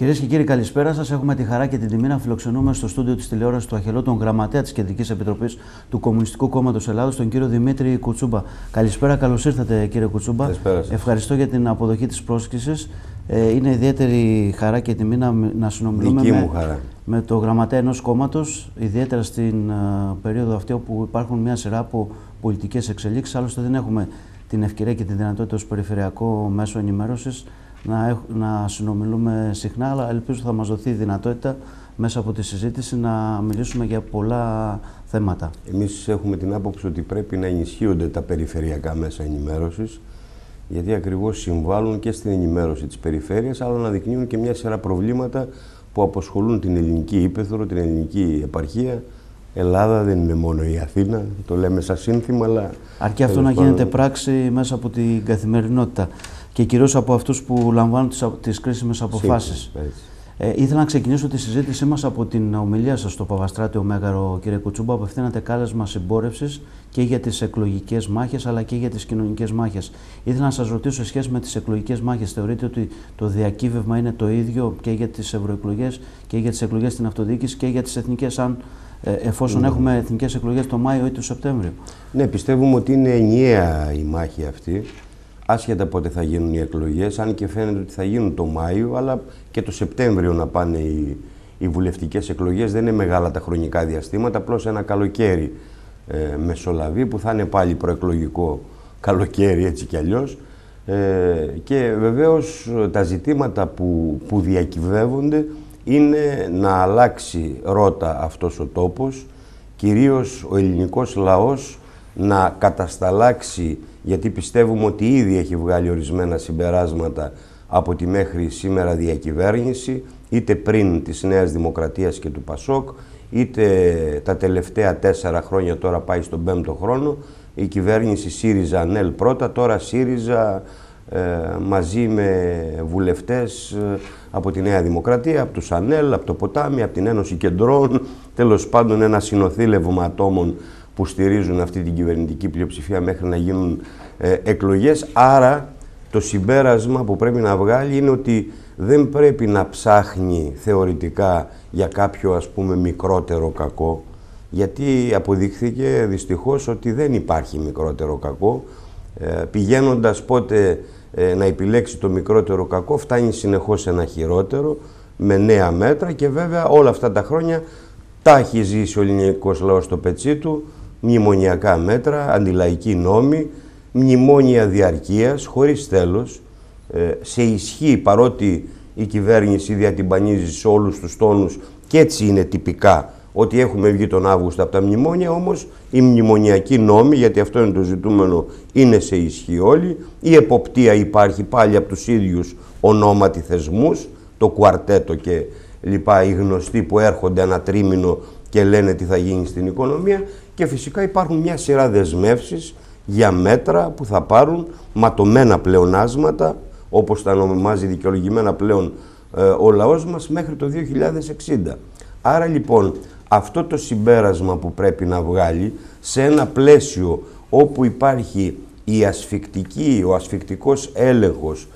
Κυρίες και κύριοι, καλησπέρα σας. Έχουμε τη χαρά και την τιμή να φιλοξενούμε στο στούντιο της τηλεόρασης του Αχελό τον γραμματέα της Κεντρικής Επιτροπής του Κομμουνιστικού Κόμματος Ελλάδος, τον κύριο Δημήτρη Κουτσούμπα. Καλησπέρα, καλώς ήρθατε κύριε Κουτσούμπα. Καλησπέρα σας. Ευχαριστώ για την αποδοχή της πρόσκλησης. Ε, είναι ιδιαίτερη χαρά και τιμή να, να συνομιλούμε Δική με, μου χαρά. με το γραμματέα ενός κόμματος, ιδιαίτερα στην ε, περίοδο αυτή όπου υπάρχουν μια σειρά από πολιτικές εξελίξεις. Άλλωστε, δεν έχουμε την ευκαιρία και τη δυνατότητα ως περιφερειακό μέσο ενημέρωσης να, έχ- να συνομιλούμε συχνά, αλλά ελπίζω θα μας δοθεί η δυνατότητα μέσα από τη συζήτηση να μιλήσουμε για πολλά θέματα. Εμείς έχουμε την άποψη ότι πρέπει να ενισχύονται τα περιφερειακά μέσα ενημέρωσης, γιατί ακριβώς συμβάλλουν και στην ενημέρωση της περιφέρειας, αλλά να δεικνύουν και μια σειρά προβλήματα που αποσχολούν την ελληνική ύπεθρο, την ελληνική επαρχία. Ελλάδα δεν είναι μόνο η Αθήνα, το λέμε σαν σύνθημα, αλλά... Αρκεί αυτό τέλος να γίνεται πάντων, πράξη μέσα από την καθημερινότητα και κυρίως από αυτούς που λαμβάνουν τις, α- τις κρίσιμες αποφάσεις. σύμφωνα, έτσι. Ε, ήθελα να ξεκινήσω τη συζήτησή μας από την ομιλία σας στο Παπαστράτιο Μέγαρο, κύριε Κουτσούμπα. Απευθύνατε κάλεσμα συμπόρευσης και για τις εκλογικές μάχες αλλά και για τις κοινωνικές μάχες. Ήθελα να σας ρωτήσω σε σχέση με τις εκλογικές μάχες. Θεωρείτε ότι το διακύβευμα είναι το ίδιο και για τις ευρωεκλογές και για τις εκλογές στην αυτοδιοίκηση και για τις εθνικές, αν, ε, εφόσον έχουμε εθνικές εκλογές το Μάιο ή το Σεπτέμβριο; Ναι, πιστεύουμε ότι είναι ενιαία η μάχη αυτή. Άσχετα πότε θα γίνουν οι εκλογές, αν και φαίνεται ότι θα γίνουν το Μάιο, αλλά και το Σεπτέμβριο να πάνε οι, οι βουλευτικές εκλογές. Δεν είναι μεγάλα τα χρονικά διαστήματα, απλώς ένα καλοκαίρι ε, μεσολαβεί που θα είναι πάλι προεκλογικό καλοκαίρι έτσι κι αλλιώς. Ε, και βεβαίως ε, τα ζητήματα που, που διακυβεύονται είναι να αλλάξει ρότα αυτός ο τόπος, κυρίως ο ελληνικός λαός να κατασταλάξει, γιατί πιστεύουμε ότι ήδη έχει βγάλει ορισμένα συμπεράσματα από τη μέχρι σήμερα διακυβέρνηση, είτε πριν της Νέας Δημοκρατίας και του Πασόκ, είτε τα τελευταία τέσσερα χρόνια, τώρα πάει στον πέμπτο χρόνο, η κυβέρνηση ΣΥΡΙΖΑ-ΝΕΛ πρώτα, τώρα ΣΥΡΙΖΑ ε, μαζί με βουλευτές ε, από τη Νέα Δημοκρατία, από τους ΑΝΕΛ, από το Ποτάμι, από την Ένωση Κεντρών, τέλος πάντων ένα συνοθήλευμα ατόμων που στηρίζουν αυτή την κυβερνητική πλειοψηφία μέχρι να γίνουν ε, εκλογές. Άρα το συμπέρασμα που πρέπει να βγάλει είναι ότι δεν πρέπει να ψάχνει θεωρητικά για κάποιο ας πούμε μικρότερο κακό, γιατί αποδείχθηκε δυστυχώς ότι δεν υπάρχει μικρότερο κακό. Ε, πηγαίνοντας πότε ε, να επιλέξει το μικρότερο κακό, φτάνει συνεχώς σε ένα χειρότερο, με νέα μέτρα και βέβαια όλα αυτά τα χρόνια τα έχει ζήσει ο ελληνικός λαός στο πετσί του, μνημονιακά μέτρα, αντιλαϊκοί νόμοι, μνημόνια διαρκείας, χωρίς τέλος, ε, σε ισχύ παρότι η κυβέρνηση διατυμπανίζει σε όλους τους τόνους και έτσι είναι τυπικά ότι έχουμε βγει τον Αύγουστο από τα μνημόνια, όμως οι μνημονιακοί νόμοι, γιατί αυτό είναι το ζητούμενο, είναι σε ισχύ όλοι. Η εποπτεία υπάρχει πάλι από τους ίδιους ονόματι θεσμούς, το κουαρτέτο και λοιπά, οι γνωστοί που έρχονται ένα τρίμηνο και λένε τι θα γίνει στην οικονομία και φυσικά υπάρχουν μια σειρά δεσμεύσεις για μέτρα που θα πάρουν ματωμένα πλεονάσματα, όπως τα ονομάζει δικαιολογημένα πλέον ε, ο λαός μας, μέχρι το 2060. Άρα λοιπόν αυτό το συμπέρασμα που πρέπει να βγάλει σε ένα πλαίσιο όπου υπάρχει η ασφικτική, ο ασφικτικός έλεγχος,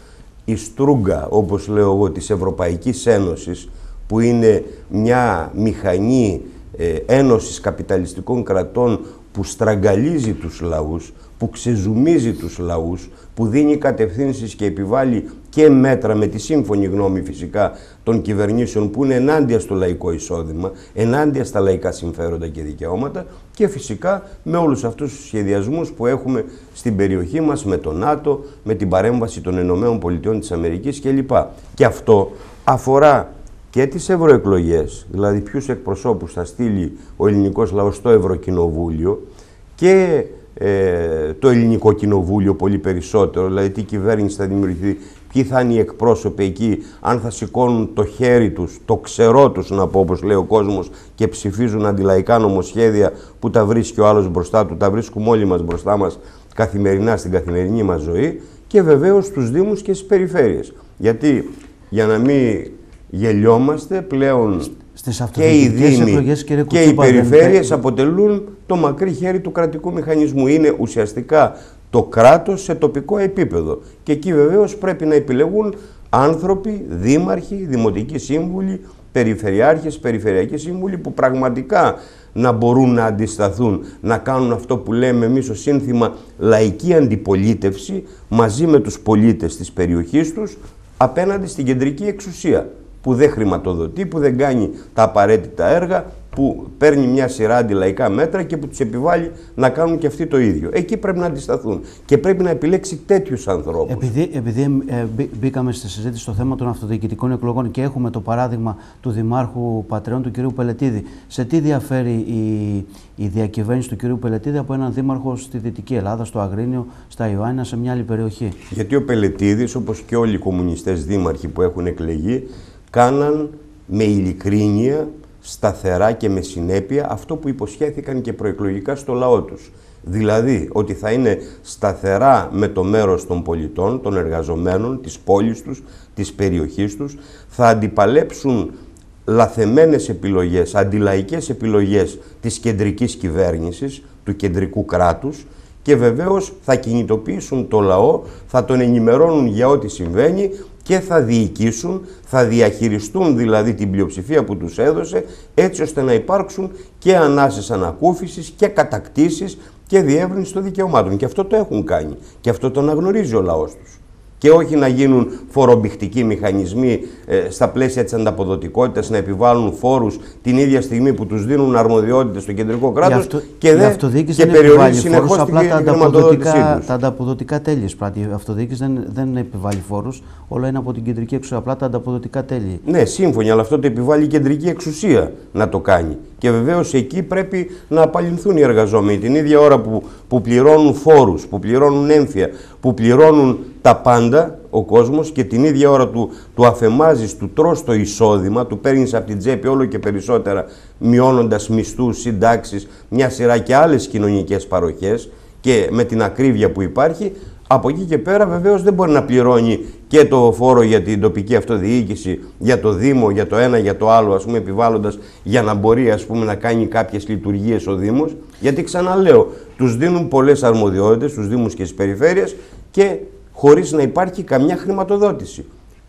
η στρούγκα όπως λέω εγώ της Ευρωπαϊκής Ένωσης που είναι μια μηχανή ε, ένωσης καπιταλιστικών κρατών που στραγγαλίζει τους λαούς, που ξεζουμίζει τους λαούς, που δίνει κατευθύνσεις και επιβάλλει και μέτρα με τη σύμφωνη γνώμη φυσικά των κυβερνήσεων που είναι ενάντια στο λαϊκό εισόδημα, ενάντια στα λαϊκά συμφέροντα και δικαιώματα και φυσικά με όλους αυτούς τους σχεδιασμούς που έχουμε στην περιοχή μας με το ΝΑΤΟ, με την παρέμβαση των Ηνωμένων Πολιτειών της Αμερικής κλπ. Και αυτό αφορά και τις ευρωεκλογές, δηλαδή ποιους εκπροσώπους θα στείλει ο ελληνικός λαός στο Ευρωκοινοβούλιο και ε, το ελληνικό κοινοβούλιο πολύ περισσότερο, δηλαδή τι κυβέρνηση θα δημιουργηθεί, ποιοι θα είναι οι εκπρόσωποι εκεί, αν θα σηκώνουν το χέρι τους, το ξερό τους να πω όπως λέει ο κόσμος και ψηφίζουν αντιλαϊκά νομοσχέδια που τα βρίσκει ο άλλος μπροστά του, τα βρίσκουμε όλοι μας μπροστά μας καθημερινά στην καθημερινή μας ζωή και βεβαίως στους Δήμους και στις περιφέρειες. Γιατί για να μην γελιόμαστε πλέον Στις και οι αυτοδιοικητικές Δήμοι εκλογές, κύριε και οι Κουτσούπα, δεν- περιφέρειες αποτελούν το μακρύ χέρι του κρατικού μηχανισμού. Είναι ουσιαστικά το κράτος σε τοπικό επίπεδο. Και εκεί βεβαίως πρέπει να επιλεγούν άνθρωποι, δήμαρχοι, δημοτικοί σύμβουλοι, περιφερειάρχες, περιφερειακοί σύμβουλοι που πραγματικά να μπορούν να αντισταθούν, να κάνουν αυτό που λέμε εμείς ως σύνθημα λαϊκή αντιπολίτευση μαζί με τους πολίτες της περιοχής τους απέναντι στην κεντρική εξουσία που δεν χρηματοδοτεί, που δεν κάνει τα απαραίτητα έργα, που παίρνει μια σειρά αντιλαϊκά μέτρα και που τους επιβάλλει να κάνουν και αυτοί το ίδιο. Εκεί πρέπει να αντισταθούν και πρέπει να επιλέξει τέτοιους ανθρώπους. Επειδή, επειδή ε, μπήκαμε στη συζήτηση στο θέμα των αυτοδιοικητικών εκλογών και έχουμε το παράδειγμα του Δημάρχου Πατρεών του κ. Πελετίδη, σε τι διαφέρει η, η διακυβέρνηση του κ. Πελετίδη από έναν δήμαρχο στη Δυτική Ελλάδα, στο Αγρίνιο, στα Ιωάννα, σε μια άλλη περιοχή; Γιατί ο Πελετίδη, όπως και όλοι οι κομμουνιστές δήμαρχοι που έχουν εκλεγεί, κάναν με ειλικρίνεια σταθερά και με συνέπεια αυτό που υποσχέθηκαν και προεκλογικά στο λαό τους. Δηλαδή ότι θα είναι σταθερά με το μέρος των πολιτών, των εργαζομένων, της πόλης τους, της περιοχής τους, θα αντιπαλέψουν λαθεμένες επιλογές, αντιλαϊκές επιλογές της κεντρικής κυβέρνησης, του κεντρικού κράτους και βεβαίως θα κινητοποιήσουν το λαό, θα τον ενημερώνουν για ό,τι συμβαίνει και θα διοικήσουν, θα διαχειριστούν δηλαδή την πλειοψηφία που τους έδωσε έτσι ώστε να υπάρξουν και ανάσες ανακούφισης και κατακτήσεις και διεύρυνση των δικαιωμάτων. Και αυτό το έχουν κάνει και αυτό το αναγνωρίζει ο λαός τους και όχι να γίνουν φορομπηχτικοί μηχανισμοί ε, στα πλαίσια της ανταποδοτικότητας, να επιβάλλουν φόρους την ίδια στιγμή που τους δίνουν αρμοδιότητες στο κεντρικό κράτος και, δεν, και περιορίζει συνεχώς την τα ανταποδοτικά, τα ανταποδοτικά τέλη. Η αυτοδιοίκηση δεν, δεν επιβάλλει φόρους, όλα είναι από την κεντρική εξουσία. Απλά τα ανταποδοτικά τέλη. Ναι, σύμφωνοι, αλλά αυτό το επιβάλλει η κεντρική εξουσία να το κάνει. Και βεβαίως εκεί πρέπει να απαλληλθούν οι εργαζόμενοι. Την ίδια ώρα που, που πληρώνουν φόρους, που πληρώνουν έμφυα, που πληρώνουν τα πάντα ο κόσμος και την ίδια ώρα του, του αφεμάζεις, του τρως το εισόδημα, του παίρνεις από την τσέπη όλο και περισσότερα, μειώνοντας μισθούς, συντάξεις, μια σειρά και άλλες κοινωνικές παροχές και με την ακρίβεια που υπάρχει, από εκεί και πέρα βεβαίως δεν μπορεί να πληρώνει και το φόρο για την τοπική αυτοδιοίκηση, για το Δήμο, για το ένα, για το άλλο, ας πούμε, επιβάλλοντας για να μπορεί ας πούμε, να κάνει κάποιες λειτουργίες ο Δήμος. Γιατί ξαναλέω, τους δίνουν πολλές αρμοδιότητες, στους Δήμους και στις περιφέρειες και χωρίς να υπάρχει καμιά χρηματοδότηση.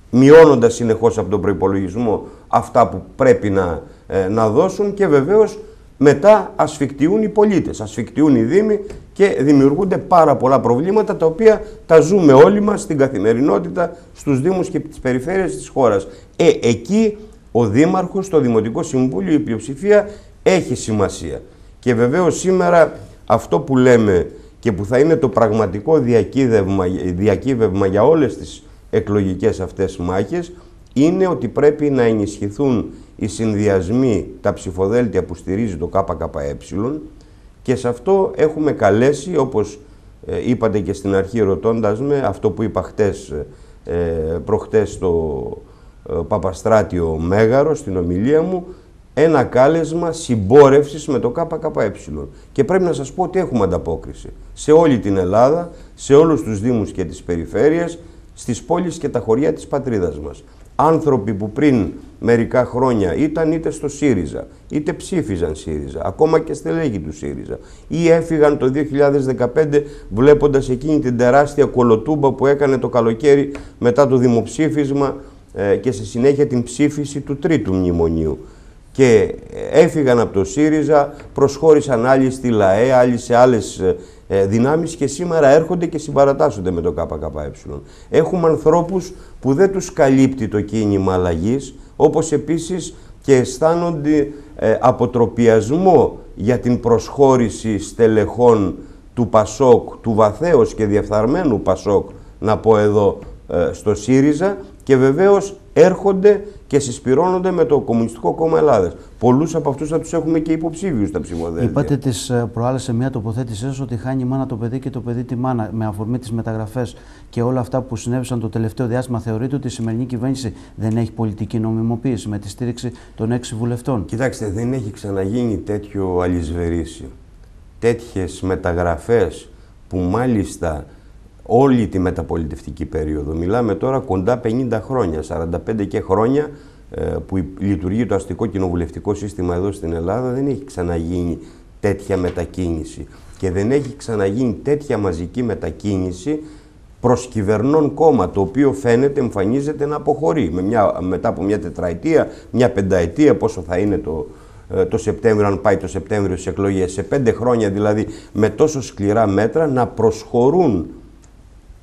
Μειώνοντας συνεχώς από τον προϋπολογισμό αυτά που πρέπει να, ε, να δώσουν και βεβαίως μετά ασφικτιούν οι πολίτες, ασφικτιούν οι Δήμοι και δημιουργούνται πάρα πολλά προβλήματα τα οποία τα ζούμε όλοι μας στην καθημερινότητα στους Δήμους και τις περιφέρειες της χώρας. Ε, εκεί ο Δήμαρχος, το Δημοτικό Συμβούλιο, η πλειοψηφία έχει σημασία. Και βεβαίως σήμερα αυτό που λέμε και που θα είναι το πραγματικό διακύβευμα, διακύβευμα για όλες τις εκλογικές αυτές μάχες είναι ότι πρέπει να ενισχυθούν οι συνδυασμοί, τα ψηφοδέλτια που στηρίζει το ΚΚΕ και σε αυτό έχουμε καλέσει, όπως ε, είπατε και στην αρχή ρωτώντας με, αυτό που είπα χτες, ε, προχτές στο ε, Παπαστράτιο Μέγαρο, στην ομιλία μου, ένα κάλεσμα συμπόρευσης με το ΚΚΕ. Και πρέπει να σας πω ότι έχουμε ανταπόκριση σε όλη την Ελλάδα, σε όλους τους Δήμους και τις περιφέρειες, στις πόλεις και τα χωριά της πατρίδας μας άνθρωποι που πριν μερικά χρόνια ήταν είτε στο ΣΥΡΙΖΑ, είτε ψήφιζαν ΣΥΡΙΖΑ, ακόμα και στελέχη του ΣΥΡΙΖΑ, ή έφυγαν το 2015 βλέποντας εκείνη την τεράστια κολοτούμπα που έκανε το καλοκαίρι μετά το δημοψήφισμα ε, και σε συνέχεια την ψήφιση του τρίτου μνημονίου. Και έφυγαν από το ΣΥΡΙΖΑ, προσχώρησαν άλλοι στη ΛΑΕ, άλλοι σε άλλες ε, ε, δυνάμεις και σήμερα έρχονται και συμπαρατάσσονται με το ΚΚΕ. Έχουμε ανθρώπους που δεν τους καλύπτει το κίνημα αλλαγής, όπως επίσης και αισθάνονται ε, αποτροπιασμό για την προσχώρηση στελεχών του Πασόκ, του βαθέως και διαφθαρμένου Πασόκ, να πω εδώ, ε, στο ΣΥΡΙΖΑ και βεβαίως έρχονται και συσπηρώνονται με το Κομμουνιστικό Κόμμα Ελλάδας. Πολλούς από αυτούς θα τους έχουμε και υποψήφιους στα ψηφοδέλτια. Είπατε τις ε, προάλλες σε μια τοποθέτησή σας ότι χάνει η μάνα το παιδί και το παιδί τη μάνα με αφορμή τις μεταγραφές και όλα αυτά που συνέβησαν το τελευταίο διάστημα. Θεωρείτε ότι η σημερινή κυβέρνηση δεν έχει πολιτική νομιμοποίηση με τη στήριξη των έξι βουλευτών; Κοιτάξτε, δεν έχει ξαναγίνει τέτοιο αλυσβερίσιο. Τέτοιες μεταγραφές που μάλιστα όλη τη μεταπολιτευτική περίοδο. Μιλάμε τώρα κοντά 50 χρόνια, 45 και χρόνια ε, που λειτουργεί το αστικό κοινοβουλευτικό σύστημα εδώ στην Ελλάδα. Δεν έχει ξαναγίνει τέτοια μετακίνηση. Και δεν έχει ξαναγίνει τέτοια μαζική μετακίνηση προσκυβερνών κόμμα, το οποίο φαίνεται, εμφανίζεται να αποχωρεί. Με μια, μετά από μια τετραετία, μια πενταετία, πόσο θα είναι το, ε, το Σεπτέμβριο, αν πάει το Σεπτέμβριο στις εκλογές, σε πέντε χρόνια δηλαδή με τόσο σκληρά μέτρα να προσχωρούν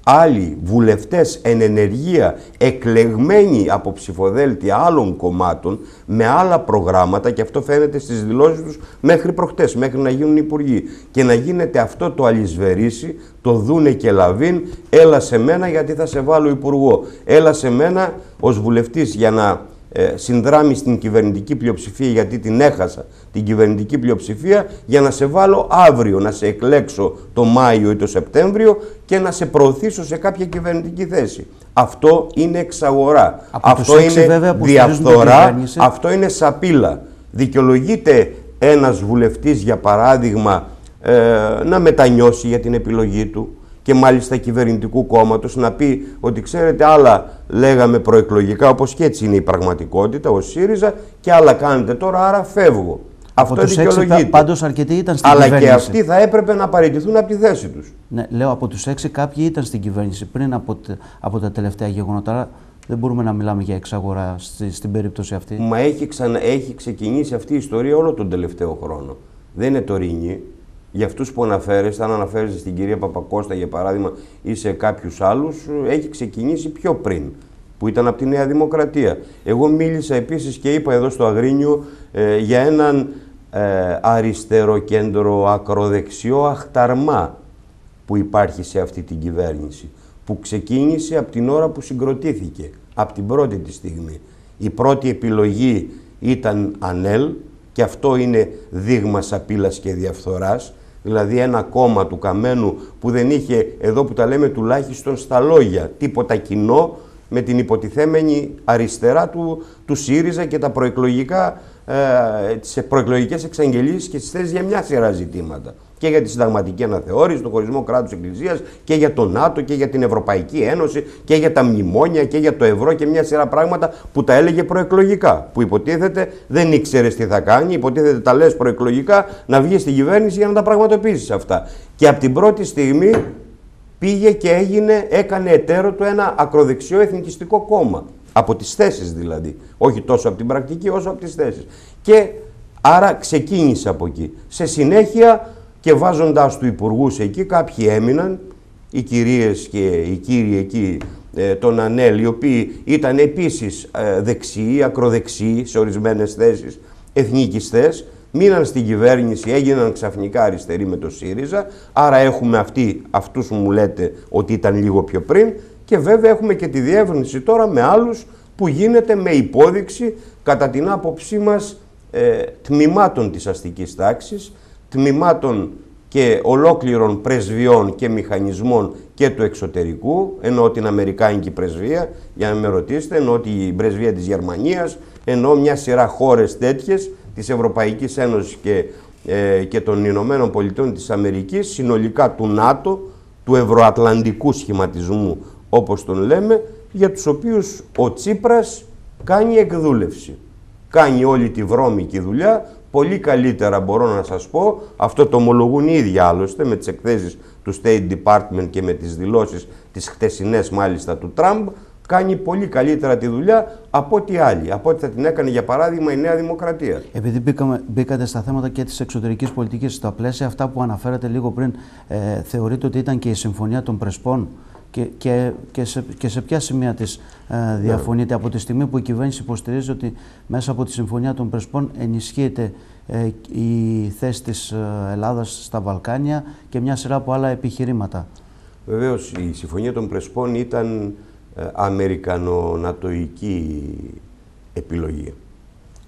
άλλοι βουλευτές εν ενεργεία εκλεγμένοι από ψηφοδέλτια άλλων κομμάτων με άλλα προγράμματα και αυτό φαίνεται στις δηλώσεις τους μέχρι προχτές, μέχρι να γίνουν υπουργοί. Και να γίνεται αυτό το αλυσβερίσι, το δούνε και λαβίν, έλα σε μένα γιατί θα σε βάλω υπουργό, έλα σε μένα ως βουλευτής για να ε, συνδράμει στην κυβερνητική πλειοψηφία γιατί την έχασα την κυβερνητική πλειοψηφία για να σε βάλω αύριο να σε εκλέξω το Μάιο ή το Σεπτέμβριο και να σε προωθήσω σε κάποια κυβερνητική θέση. Αυτό είναι εξαγορά. αυτό είναι διαφθορά. Αυτό είναι σαπίλα. Δικαιολογείται ένας βουλευτής για παράδειγμα ε, να μετανιώσει για την επιλογή του και μάλιστα κυβερνητικού κόμματος να πει ότι ξέρετε άλλα λέγαμε προεκλογικά όπως και έτσι είναι η πραγματικότητα ο ΣΥΡΙΖΑ και άλλα κάνετε τώρα άρα φεύγω. Από Αυτό δικαιολογείται. Πάντως αρκετοί ήταν στην Αλλά κυβέρνηση. Αλλά και αυτοί θα έπρεπε να παραιτηθούν από τη θέση τους. Ναι, λέω από τους έξι κάποιοι ήταν στην κυβέρνηση πριν από, από τα τελευταία γεγονότα. Δεν μπορούμε να μιλάμε για εξαγορά στη, στην περίπτωση αυτή. Μα έχει, ξανα, έχει ξεκινήσει αυτή η ιστορία όλο τον τελευταίο χρόνο. Δεν είναι τωρινή για αυτούς που αναφέρεστε, αν αναφέρεστε στην κυρία Παπακώστα για παράδειγμα ή σε κάποιους άλλους, έχει ξεκινήσει πιο πριν, που ήταν από τη Νέα Δημοκρατία. Εγώ μίλησα επίσης και είπα εδώ στο Αγρίνιο ε, για έναν ε, αριστερό κέντρο ακροδεξιό αχταρμά που υπάρχει σε αυτή την κυβέρνηση, που ξεκίνησε από την ώρα που συγκροτήθηκε, από την πρώτη τη στιγμή. Η πρώτη επιλογή ήταν ΑΝΕΛ, και αυτό είναι δείγμα σαπίλας και διαφθοράς, δηλαδή ένα κόμμα του Καμένου που δεν είχε, εδώ που τα λέμε τουλάχιστον στα λόγια, τίποτα κοινό με την υποτιθέμενη αριστερά του, του ΣΥΡΙΖΑ και τα προεκλογικά, ε, τις προεκλογικές εξαγγελίες και τις θέσεις για μια σειρά ζητήματα και για τη συνταγματική αναθεώρηση, τον χωρισμό κράτους Εκκλησίας και για το ΝΑΤΟ και για την Ευρωπαϊκή Ένωση και για τα μνημόνια και για το ευρώ και μια σειρά πράγματα που τα έλεγε προεκλογικά. Που υποτίθεται δεν ήξερε τι θα κάνει, υποτίθεται τα λες προεκλογικά να βγει στην κυβέρνηση για να τα πραγματοποιήσεις αυτά. Και από την πρώτη στιγμή πήγε και έγινε, έκανε εταίρο του ένα ακροδεξιό εθνικιστικό κόμμα. Από τις θέσεις δηλαδή. Όχι τόσο από την πρακτική όσο από τις θέσεις. Και άρα ξεκίνησε από εκεί. Σε συνέχεια και βάζοντας του υπουργούς εκεί κάποιοι έμειναν, οι κυρίες και οι κύριοι εκεί ε, των ΑΝΕΛ, οι οποίοι ήταν επίσης ε, δεξιοί, ακροδεξιοί σε ορισμένες θέσεις, εθνικιστές, μείναν στην κυβέρνηση, έγιναν ξαφνικά αριστεροί με το ΣΥΡΙΖΑ, άρα έχουμε αυτοί, αυτούς που μου λέτε ότι ήταν λίγο πιο πριν και βέβαια έχουμε και τη διεύρυνση τώρα με άλλους που γίνεται με υπόδειξη κατά την άποψή μας ε, τμήματων της αστικής τάξης, τμήματων και ολόκληρων πρεσβειών και μηχανισμών και του εξωτερικού, ενώ την Αμερικάνικη πρεσβεία, για να με ρωτήσετε, ενώ την πρεσβεία της Γερμανίας, ενώ μια σειρά χώρες τέτοιες της Ευρωπαϊκής Ένωσης και, ε, και των Ηνωμένων Πολιτών της Αμερικής, συνολικά του ΝΑΤΟ, του ευρωατλαντικού σχηματισμού όπως τον λέμε, για τους οποίους ο Τσίπρας κάνει εκδούλευση. Κάνει όλη τη βρώμικη δουλειά πολύ καλύτερα μπορώ να σας πω, αυτό το ομολογούν οι ίδιοι άλλωστε με τις εκθέσεις του State Department και με τις δηλώσεις τις χτεσινές μάλιστα του Τραμπ, κάνει πολύ καλύτερα τη δουλειά από ό,τι άλλοι. Από ό,τι θα την έκανε για παράδειγμα η Νέα Δημοκρατία. Επειδή μπήκαμε, μπήκατε στα θέματα και της εξωτερικής πολιτικής, στα πλαίσια αυτά που αναφέρατε λίγο πριν, ε, θεωρείτε ότι ήταν και η Συμφωνία των Πρεσπών και, και, και, σε, και σε ποια σημεία της ε, διαφωνείτε από τη στιγμή που η κυβέρνηση υποστηρίζει ότι μέσα από τη Συμφωνία των Πρεσπών ενισχύεται ε, η θέση της ε, Ελλάδας στα Βαλκάνια και μια σειρά από άλλα επιχειρήματα. Βεβαίως η Συμφωνία των Πρεσπών ήταν ε, αμερικανο-νατοϊκή επιλογή.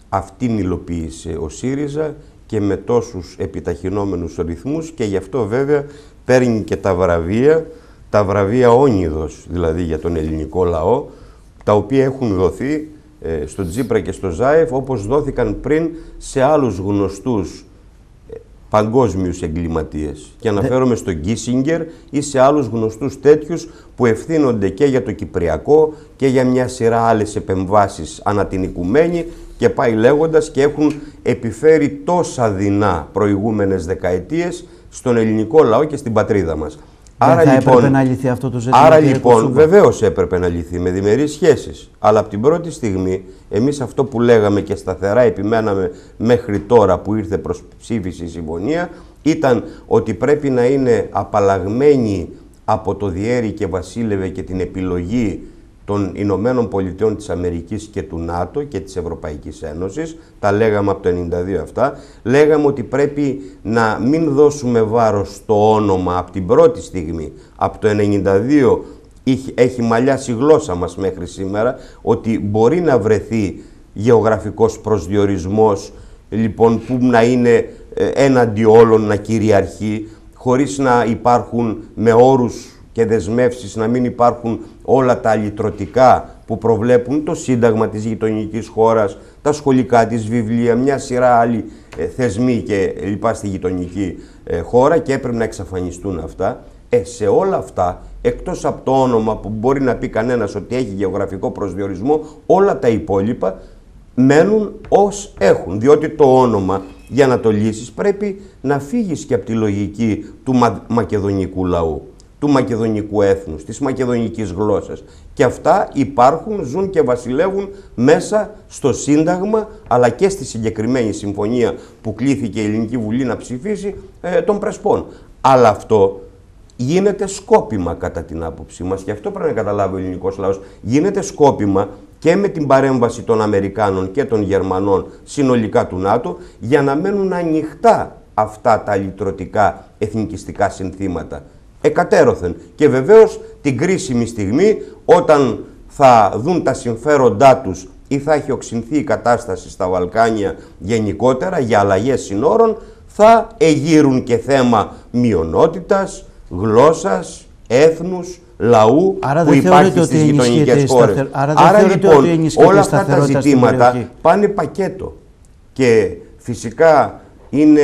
Αυτήν υλοποίησε ο ΣΥΡΙΖΑ και με τόσους επιταχυνόμενους ρυθμούς και γι' αυτό βέβαια παίρνει και τα βραβεία τα βραβεία όνειδος, δηλαδή για τον ελληνικό λαό, τα οποία έχουν δοθεί ε, στον Τζίπρα και στο Ζάεφ, όπως δόθηκαν πριν σε άλλους γνωστούς ε, παγκόσμιους εγκληματίες. Και αναφέρομαι στον Γκίσιγκερ ή σε άλλους γνωστούς τέτοιους που ευθύνονται και για το Κυπριακό και για μια σειρά άλλες επεμβάσεις ανά την οικουμένη και πάει λέγοντας και έχουν επιφέρει τόσα δεινά προηγούμενες δεκαετίες στον ελληνικό λαό και στην πατρίδα μας. Άρα θα λοιπόν, έπρεπε να λυθεί αυτό το ζήτημα. Άρα λοιπόν, βεβαίως έπρεπε να λυθεί με διμερείς σχέσεις. Αλλά από την πρώτη στιγμή, εμείς αυτό που λέγαμε και σταθερά επιμέναμε μέχρι τώρα που ήρθε προς ψήφιση η συμφωνία, ήταν ότι πρέπει να είναι απαλλαγμένη από το διέρη και βασίλευε και την επιλογή των Ηνωμένων Πολιτειών της Αμερικής και του ΝΑΤΟ και της Ευρωπαϊκής Ένωσης, τα λέγαμε από το 92 αυτά, λέγαμε ότι πρέπει να μην δώσουμε βάρος στο όνομα. Από την πρώτη στιγμή, από το 92 έχει μαλλιάσει η γλώσσα μας μέχρι σήμερα, ότι μπορεί να βρεθεί γεωγραφικός προσδιορισμός, λοιπόν, που να είναι ε, έναντι όλων να κυριαρχεί, χωρίς να υπάρχουν με όρους και δεσμεύσεις να μην υπάρχουν όλα τα λυτρωτικά που προβλέπουν το Σύνταγμα της γειτονικής χώρας, τα σχολικά της βιβλία, μια σειρά άλλοι ε, θεσμοί και λοιπά στη γειτονική ε, χώρα και έπρεπε να εξαφανιστούν αυτά. Ε, σε όλα αυτά, εκτός από το όνομα που μπορεί να πει κανένας ότι έχει γεωγραφικό προσδιορισμό, όλα τα υπόλοιπα μένουν ως έχουν, διότι το όνομα για να το λύσεις πρέπει να φύγεις και από τη λογική του μακεδονικού λαού του μακεδονικού έθνους, της μακεδονικής γλώσσας. Και αυτά υπάρχουν, ζουν και βασιλεύουν μέσα στο Σύνταγμα, αλλά και στη συγκεκριμένη συμφωνία που κλήθηκε η Ελληνική Βουλή να ψηφίσει ε, των Πρεσπών. Αλλά αυτό γίνεται σκόπιμα κατά την άποψή μας και αυτό πρέπει να καταλάβει ο ελληνικός λαός. Γίνεται σκόπιμα και με την παρέμβαση των Αμερικάνων και των Γερμανών συνολικά του ΝΑΤΟ για να μένουν ανοιχτά αυτά τα λυτρωτικά εθνικιστικά συνθήματα εκατέρωθεν. Και βεβαίως την κρίσιμη στιγμή όταν θα δουν τα συμφέροντά τους ή θα έχει οξυνθεί η κατάσταση στα Βαλκάνια γενικότερα για αλλαγές συνόρων, θα εγείρουν και θέμα μειονότητας, γλώσσας, έθνους, λαού Άρα που υπάρχει στις γειτονικές χώρες. Άρα, Άρα λοιπόν όλα αυτά τα ζητήματα πάνε πακέτο και φυσικά είναι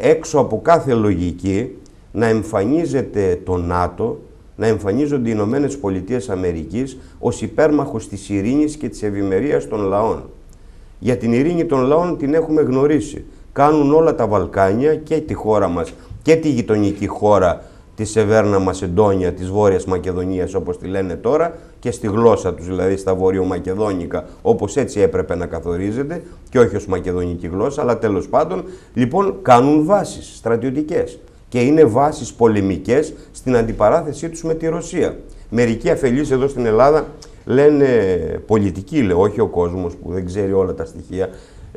έξω από κάθε λογική να εμφανίζεται το ΝΑΤΟ, να εμφανίζονται οι Ηνωμένες Πολιτείες Αμερικής ως υπέρμαχος της ειρήνης και της ευημερίας των λαών. Για την ειρήνη των λαών την έχουμε γνωρίσει. Κάνουν όλα τα Βαλκάνια και τη χώρα μας και τη γειτονική χώρα της Σεβέρνα Μασεντόνια, της Βόρειας Μακεδονίας όπως τη λένε τώρα και στη γλώσσα τους δηλαδή στα Βορειομακεδόνικα όπως έτσι έπρεπε να καθορίζεται και όχι ως μακεδονική γλώσσα αλλά τέλος πάντων λοιπόν κάνουν βάσεις στρατιωτικές και είναι βάσεις πολεμικές στην αντιπαράθεσή τους με τη Ρωσία. Μερικοί αφελείς εδώ στην Ελλάδα λένε, πολιτικοί λέει, όχι ο κόσμος που δεν ξέρει όλα τα στοιχεία,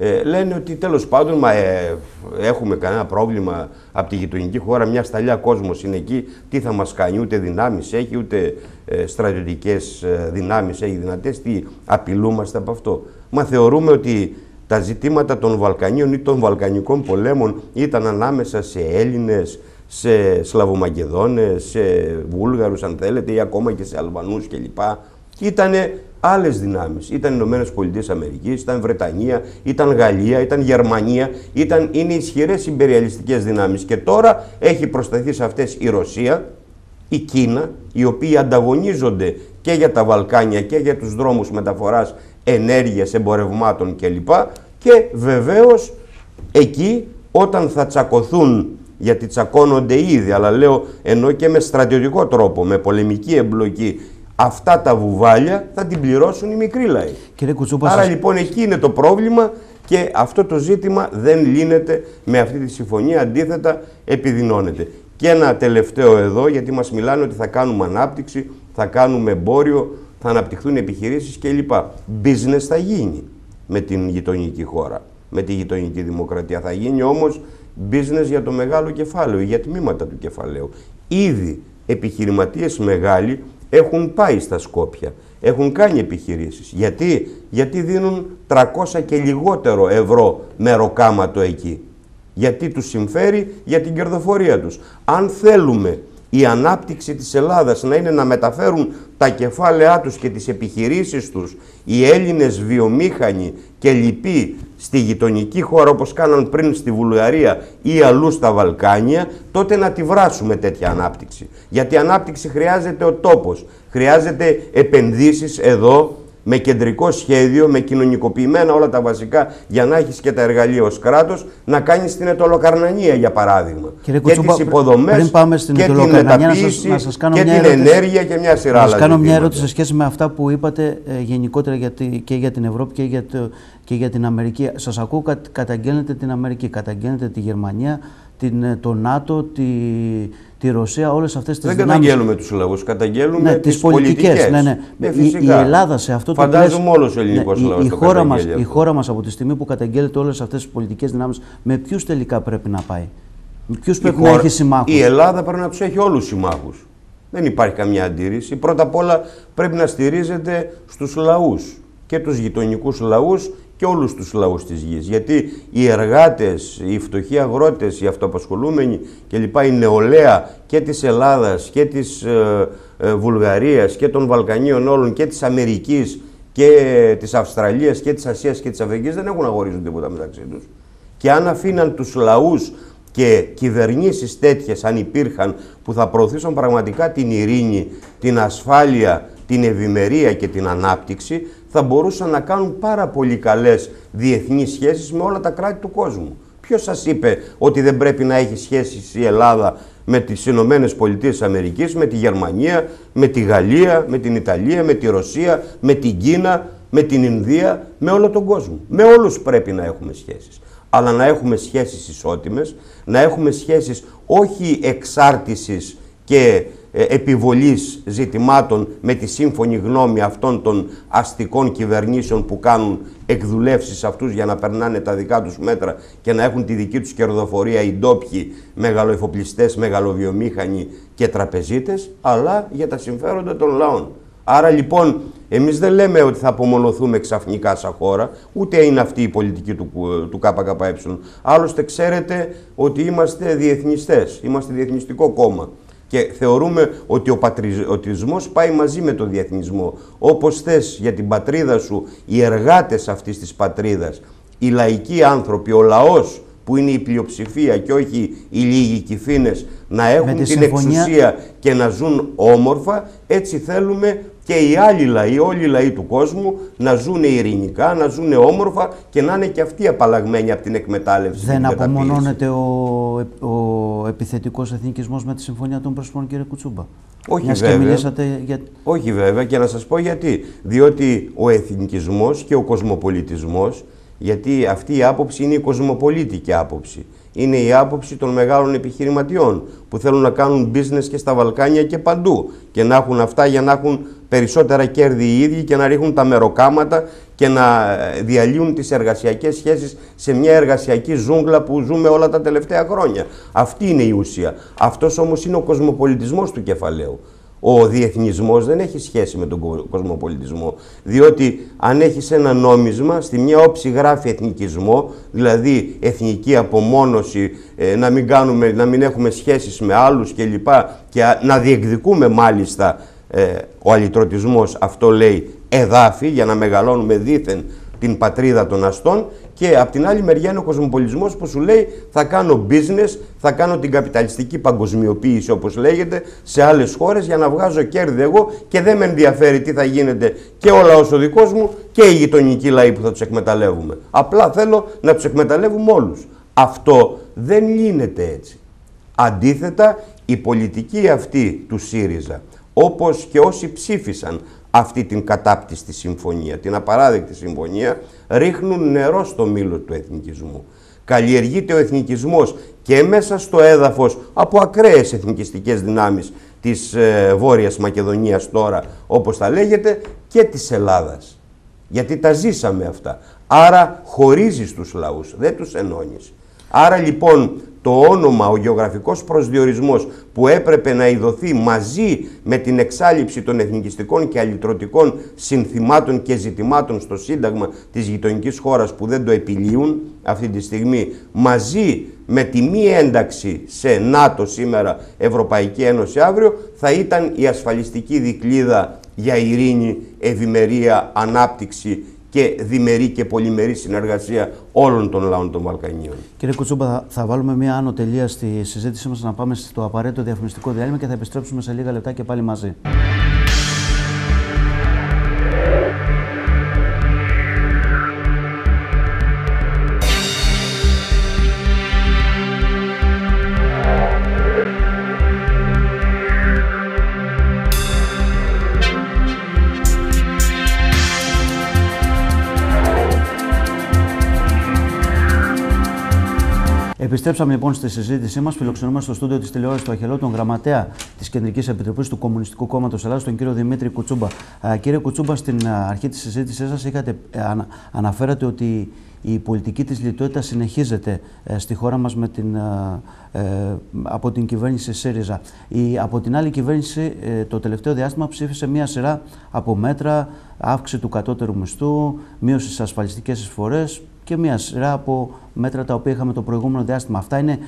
ε, λένε ότι τέλος πάντων μα, ε, έχουμε κανένα πρόβλημα από τη γειτονική χώρα, μια σταλιά κόσμος είναι εκεί, τι θα μας κάνει, ούτε δυνάμεις έχει, ούτε ε, στρατιωτικές ε, δυνάμεις έχει δυνατές, τι απειλούμαστε από αυτό. Μα θεωρούμε ότι τα ζητήματα των Βαλκανίων ή των Βαλκανικών πολέμων ήταν ανάμεσα σε Έλληνες, σε Σλαβομακεδόνες, σε Βούλγαρους αν θέλετε ή ακόμα και σε Αλβανούς κλπ. Και ήταν άλλες δυνάμεις. Ήταν οι Ηνωμένες Πολιτείες Αμερικής, ήταν Βρετανία, ήταν Γαλλία, ήταν Γερμανία, ήταν, είναι ισχυρές υπεριαλιστικές δυνάμεις. Και τώρα έχει προσταθεί σε αυτές η Ρωσία, η Κίνα, οι οποίοι ανταγωνίζονται και για τα Βαλκάνια και για τους δρόμους μεταφοράς ενέργειας, εμπορευμάτων κλπ. Και βεβαίως εκεί όταν θα τσακωθούν, γιατί τσακώνονται ήδη, αλλά λέω ενώ και με στρατιωτικό τρόπο, με πολεμική εμπλοκή, αυτά τα βουβάλια θα την πληρώσουν οι μικροί λαοί. Κύριε Κουτσούπα, Άρα λοιπόν εκεί είναι το πρόβλημα και αυτό το ζήτημα δεν λύνεται με αυτή τη συμφωνία, αντίθετα επιδεινώνεται. Και ένα τελευταίο εδώ, γιατί μας μιλάνε ότι θα κάνουμε ανάπτυξη, θα κάνουμε εμπόριο, θα αναπτυχθούν επιχειρήσεις κλπ. Business θα γίνει με την γειτονική χώρα, με τη γειτονική δημοκρατία. Θα γίνει όμως business για το μεγάλο κεφάλαιο, για τμήματα του κεφαλαίου. Ήδη επιχειρηματίες μεγάλοι έχουν πάει στα Σκόπια, έχουν κάνει επιχειρήσεις. Γιατί, Γιατί δίνουν 300 και λιγότερο ευρώ μεροκάματο εκεί. Γιατί τους συμφέρει για την κερδοφορία τους. Αν θέλουμε η ανάπτυξη της Ελλάδας να είναι να μεταφέρουν τα κεφάλαιά τους και τις επιχειρήσεις τους οι Έλληνες βιομήχανοι και λοιποί στη γειτονική χώρα όπως κάναν πριν στη Βουλγαρία ή αλλού στα Βαλκάνια, τότε να τη βράσουμε τέτοια ανάπτυξη. Γιατί ανάπτυξη χρειάζεται ο τόπος, χρειάζεται επενδύσεις εδώ με κεντρικό σχέδιο, με κοινωνικοποιημένα όλα τα βασικά για να έχεις και τα εργαλεία ως κράτος, να κάνεις την ετολοκαρνανία για παράδειγμα. Κύριε και τις υποδομές και την μεταποίηση να σας, κάνω και μια την ερώτηση, ενέργεια και μια σειρά να άλλα. σας κάνω μια ζητήματα. ερώτηση σε σχέση με αυτά που είπατε ε, γενικότερα για τη- και για την Ευρώπη και για, το, και για την Αμερική. Σας ακούω κα, καταγγέλνετε την Αμερική, καταγγέλνετε τη Γερμανία, την, ε, το ΝΑΤΟ, τη, τη Ρωσία, όλες αυτές τις Δεν δυνάμεις. καταγγέλουμε τους λαούς, καταγγέλουμε Ναι, τις τις πολιτικές. πολιτικές. Ναι, ναι. Ε, Η, φυσικά. η Ελλάδα σε αυτό το Φαντάζομαι πλαίσιο- όλος ο ελληνικός ναι, λαός η, η, το χώρα μας, καταγγέλει η αυτό. χώρα μας από τη στιγμή που καταγγέλλεται όλες αυτές τις πολιτικές δυνάμεις, με ποιους τελικά πρέπει να πάει; Με ποιους Η πρέπει να χώρα- έχει συμμάχους; Η Ελλάδα πρέπει να τους έχει όλους συμμάχους. Δεν υπάρχει καμιά αντίρρηση. Πρώτα απ' όλα πρέπει να στηρίζεται στους λαούς και τους γειτονικούς λαούς και όλους τους λαούς της γης. Γιατί οι εργάτες, οι φτωχοί αγρότες, οι αυτοαπασχολούμενοι κλπ. η νεολαία και της Ελλάδας και της ε, ε, Βουλγαρίας και των Βαλκανίων όλων και της Αμερικής και της Αυστραλίας και της Ασίας και της Αφρικής δεν έχουν αγορίζουν τίποτα μεταξύ τους. Και αν αφήναν τους λαούς και κυβερνήσεις τέτοιες αν υπήρχαν που θα προωθήσουν πραγματικά την ειρήνη, την ασφάλεια, την ευημερία και την ανάπτυξη θα μπορούσαν να κάνουν πάρα πολύ καλές διεθνείς σχέσεις με όλα τα κράτη του κόσμου. Ποιος σας είπε ότι δεν πρέπει να έχει σχέσεις η Ελλάδα με τις Ηνωμένες Πολιτείες Αμερικής, με τη Γερμανία, με τη Γαλλία, με την Ιταλία, με τη Ρωσία, με την Κίνα, με την Ινδία, με όλο τον κόσμο. Με όλους πρέπει να έχουμε σχέσεις. Αλλά να έχουμε σχέσεις ισότιμες, να έχουμε σχέσεις όχι εξάρτησης και ε, επιβολής ζητημάτων με τη σύμφωνη γνώμη αυτών των αστικών κυβερνήσεων που κάνουν εκδουλεύσεις αυτούς για να περνάνε τα δικά τους μέτρα και να έχουν τη δική τους κερδοφορία οι ντόπιοι μεγαλοεφοπλιστές, μεγαλοβιομήχανοι και τραπεζίτες, αλλά για τα συμφέροντα των λαών. Άρα λοιπόν, εμείς δεν λέμε ότι θα απομονωθούμε ξαφνικά σαν χώρα, ούτε είναι αυτή η πολιτική του, του ΚΚΕ. Άλλωστε ξέρετε ότι είμαστε διεθνιστές, είμαστε διεθνιστικό κόμμα. Και θεωρούμε ότι ο πατριωτισμός πάει μαζί με τον διεθνισμό. Όπως θες για την πατρίδα σου, οι εργάτες αυτής της πατρίδας, οι λαϊκοί άνθρωποι, ο λαός που είναι η πλειοψηφία και όχι οι λίγοι κυφίνες να έχουν τη την συμφωνία- εξουσία και να ζουν όμορφα, έτσι θέλουμε και οι άλλοι λαοί, όλοι οι λαοί του κόσμου να ζουν ειρηνικά, να ζουν όμορφα και να είναι και αυτοί απαλλαγμένοι από την εκμετάλλευση. και Δεν την καταπίεση. απομονώνεται ο, ο επιθετικός εθνικισμός με τη Συμφωνία των Πρόσωπων, κύριε Κουτσούμπα; Όχι, Μιας και βέβαια. μιλήσατε για... Όχι βέβαια και να σας πω γιατί. Διότι ο εθνικισμός και ο κοσμοπολιτισμός, γιατί αυτή η άποψη είναι η κοσμοπολίτικη άποψη. Είναι η άποψη των μεγάλων επιχειρηματιών που θέλουν να κάνουν business και στα Βαλκάνια και παντού και να έχουν αυτά για να έχουν περισσότερα κέρδη οι ίδιοι και να ρίχνουν τα μεροκάματα και να ε, διαλύουν τις εργασιακές σχέσεις σε μια εργασιακή ζούγκλα που ζούμε όλα τα τελευταία χρόνια. Αυτή είναι η ουσία. Αυτός όμως είναι ο κοσμοπολιτισμός του κεφαλαίου. Ο διεθνισμός δεν έχει σχέση με τον κο- κοσμοπολιτισμό, διότι αν έχεις ένα νόμισμα, στη μια όψη γράφει εθνικισμό, δηλαδή εθνική απομόνωση, ε, να, μην κάνουμε, να μην έχουμε σχέσεις με άλλους κλπ. Και α- να διεκδικούμε μάλιστα, ε, ο αλυτρωτισμός αυτό λέει, εδάφη για να μεγαλώνουμε δήθεν την πατρίδα των αστών και από την άλλη μεριά είναι ο κοσμοπολισμός που σου λέει θα κάνω business, θα κάνω την καπιταλιστική παγκοσμιοποίηση όπως λέγεται σε άλλες χώρες για να βγάζω κέρδη εγώ και δεν με ενδιαφέρει τι θα γίνεται και ο λαός ο δικός μου και οι γειτονικοί λαοί που θα τους εκμεταλλεύουμε. Απλά θέλω να τους εκμεταλλεύουμε όλους. Αυτό δεν λύνεται έτσι. Αντίθετα, η πολιτική αυτή του ΣΥΡΙΖΑ, όπως και όσοι ψήφισαν αυτή την κατάπτυστη συμφωνία, την απαράδεκτη συμφωνία, ρίχνουν νερό στο μήλο του εθνικισμού. Καλλιεργείται ο εθνικισμός και μέσα στο έδαφος από ακραίες εθνικιστικές δυνάμεις της ε, Βόρειας Μακεδονίας τώρα, όπως τα λέγεται, και της Ελλάδας. Γιατί τα ζήσαμε αυτά. Άρα χωρίζεις τους λαούς, δεν τους ενώνεις. Άρα λοιπόν το όνομα, ο γεωγραφικός προσδιορισμός που έπρεπε να ειδωθεί μαζί με την εξάλληψη των εθνικιστικών και αλυτρωτικών συνθημάτων και ζητημάτων στο Σύνταγμα της γειτονικής χώρας που δεν το επιλύουν αυτή τη στιγμή, μαζί με τη μη ένταξη σε ΝΑΤΟ σήμερα, Ευρωπαϊκή Ένωση αύριο, θα ήταν η ασφαλιστική δικλίδα για ειρήνη, ευημερία, ανάπτυξη και διμερή και πολυμερή συνεργασία όλων των λαών των Βαλκανίων. Κύριε Κουτσούμπα, θα, θα βάλουμε μια άνω τελεία στη συζήτησή μας να πάμε στο απαραίτητο διαφημιστικό διάλειμμα και θα επιστρέψουμε σε λίγα λεπτά και πάλι μαζί. Επιστρέψαμε λοιπόν στη συζήτησή μας. Φιλοξενούμε στο στούντιο της τηλεόρασης του Αχελό τον γραμματέα της Κεντρικής Επιτροπής του Κομμουνιστικού Κόμματος Ελλάδα, τον κύριο Δημήτρη Κουτσούμπα. κύριε Κουτσούμπα, στην αρχή της συζήτησής σας είχατε ανα, αναφέρατε ότι η πολιτική της λιτότητας συνεχίζεται ε, στη χώρα μας με την, ε, ε, από την κυβέρνηση ΣΥΡΙΖΑ. Η, από την άλλη κυβέρνηση το τελευταίο διάστημα ψήφισε μία σειρά από μέτρα, αύξηση του κατώτερου μισθού, μείωση στις ασφαλιστικές εισφορές και μία σειρά από μέτρα τα οποία είχαμε το προηγούμενο διάστημα. Αυτά είναι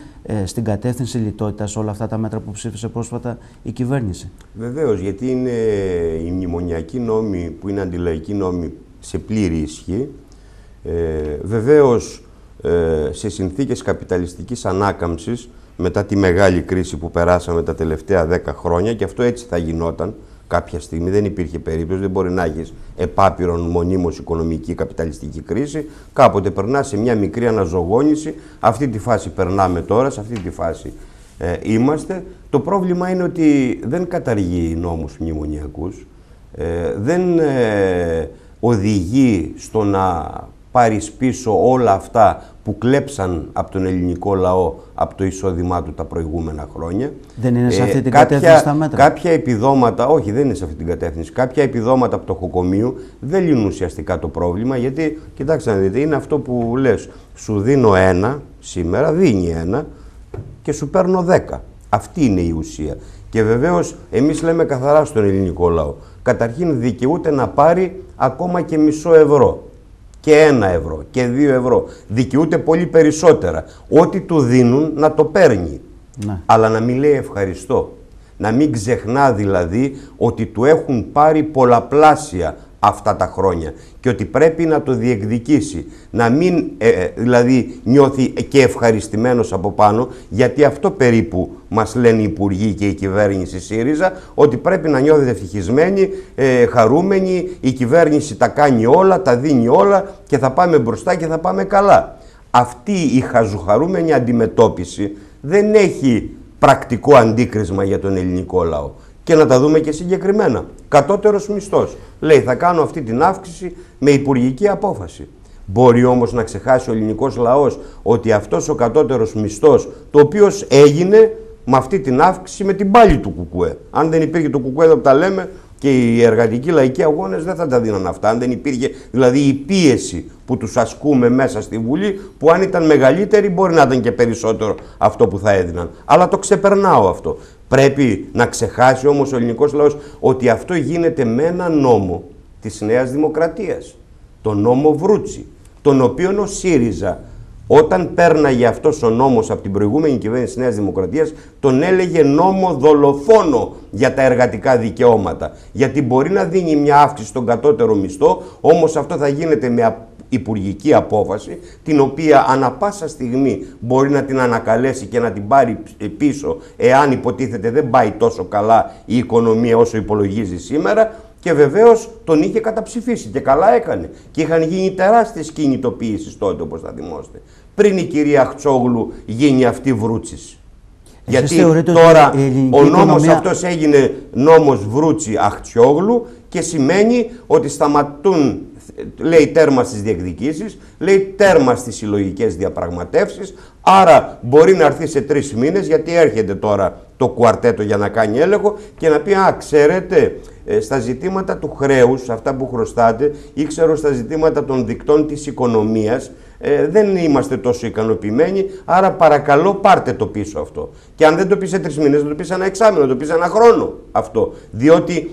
στην κατεύθυνση λιτότητας όλα αυτά τα μέτρα που ψήφισε πρόσφατα η κυβέρνηση. Βεβαίως, γιατί είναι οι μνημονιακοί νόμοι που είναι αντιλαϊκοί νόμοι σε πλήρη ισχύ ε, βεβαίως, ε, σε συνθήκες καπιταλιστικής ανάκαμψης, μετά τη μεγάλη κρίση που περάσαμε τα τελευταία 10 χρόνια, και αυτό έτσι θα γινόταν κάποια στιγμή, δεν υπήρχε περίπτωση, δεν μπορεί να έχεις επάπειρον μονίμως οικονομική καπιταλιστική κρίση, κάποτε περνάς σε μια μικρή αναζωγόνηση, αυτή τη φάση περνάμε τώρα, σε αυτή τη φάση ε, είμαστε. Το πρόβλημα είναι ότι δεν καταργεί νόμους μνημονιακούς, ε, δεν ε, οδηγεί στο να πάρεις πίσω όλα αυτά που κλέψαν από τον ελληνικό λαό από το εισόδημά του τα προηγούμενα χρόνια. Δεν είναι σε αυτή ε, την κάποια, κατεύθυνση τα μέτρα. Κάποια επιδόματα, όχι δεν είναι σε αυτή την κατεύθυνση, κάποια επιδόματα από το χοκομείο δεν λύνουν ουσιαστικά το πρόβλημα γιατί, κοιτάξτε να δείτε, είναι αυτό που λες, σου δίνω ένα σήμερα, δίνει ένα και σου παίρνω δέκα. Αυτή είναι η ουσία. Και βεβαίως εμείς λέμε καθαρά στον ελληνικό λαό. Καταρχήν δικαιούται να πάρει ακόμα και μισό ευρώ και ένα ευρώ και δύο ευρώ. Δικαιούται πολύ περισσότερα. Ό,τι του δίνουν να το παίρνει. Ναι. Αλλά να μην λέει ευχαριστώ. Να μην ξεχνά δηλαδή ότι του έχουν πάρει πολλαπλάσια αυτά τα χρόνια και ότι πρέπει να το διεκδικήσει. Να μην ε, ε, δηλαδή νιώθει και ευχαριστημένος από πάνω γιατί αυτό περίπου μας λένε οι υπουργοί και η κυβέρνηση ΣΥΡΙΖΑ ότι πρέπει να νιώθετε ευτυχισμένοι, ε, χαρούμενοι, η κυβέρνηση τα κάνει όλα, τα δίνει όλα και θα πάμε μπροστά και θα πάμε καλά. Αυτή η χαζουχαρούμενη αντιμετώπιση δεν έχει πρακτικό αντίκρισμα για τον ελληνικό λαό και να τα δούμε και συγκεκριμένα. Κατώτερος μισθός. Λέει, θα κάνω αυτή την αύξηση με υπουργική απόφαση. Μπορεί όμως να ξεχάσει ο ελληνικός λαός ότι αυτός ο κατώτερος μισθός, το οποίος έγινε με αυτή την αύξηση με την πάλη του Κουκουέ. Αν δεν υπήρχε το Κουκουέ εδώ που τα λέμε και οι εργατικοί λαϊκοί αγώνες δεν θα τα δίναν αυτά. Αν δεν υπήρχε δηλαδή η πίεση που τους ασκούμε μέσα στη Βουλή, που αν ήταν μεγαλύτερη μπορεί να ήταν και περισσότερο αυτό που θα έδιναν. Αλλά το ξεπερνάω αυτό. Πρέπει να ξεχάσει όμως ο ελληνικός λαός ότι αυτό γίνεται με ένα νόμο της Νέας Δημοκρατίας. Το νόμο Βρούτσι, τον οποίο ο ΣΥΡΙΖΑ όταν πέρναγε αυτός ο νόμος από την προηγούμενη κυβέρνηση της Νέας Δημοκρατίας, τον έλεγε νόμο δολοφόνο για τα εργατικά δικαιώματα. Γιατί μπορεί να δίνει μια αύξηση στον κατώτερο μισθό, όμως αυτό θα γίνεται με υπουργική απόφαση, την οποία ανα πάσα στιγμή μπορεί να την ανακαλέσει και να την πάρει πίσω, εάν υποτίθεται δεν πάει τόσο καλά η οικονομία όσο υπολογίζει σήμερα, και βεβαίως τον είχε καταψηφίσει και καλά έκανε. Και είχαν γίνει τεράστιες κινητοποιήσεις τότε, όπως θα θυμόστε. Πριν η κυρία Χτσόγλου γίνει αυτή βρούτσης. Γιατί τώρα ο νόμος οικονομία... αυτός έγινε νόμος Βρούτσι Αχτσιόγλου και σημαίνει ότι σταματούν λέει τέρμα στις διεκδικήσεις, λέει τέρμα στις συλλογικές διαπραγματεύσεις, άρα μπορεί να έρθει σε τρεις μήνες γιατί έρχεται τώρα το κουαρτέτο για να κάνει έλεγχο και να πει «Α, ξέρετε, ε, στα ζητήματα του χρέους, αυτά που χρωστάτε, ή ξέρω στα ζητήματα των δικτών της οικονομίας, ε, δεν είμαστε τόσο ικανοποιημένοι, άρα παρακαλώ πάρτε το πίσω αυτό. Και αν δεν το πεις σε τρεις μήνες, το πεις ένα εξάμεινο, το πεις ένα χρόνο αυτό. Διότι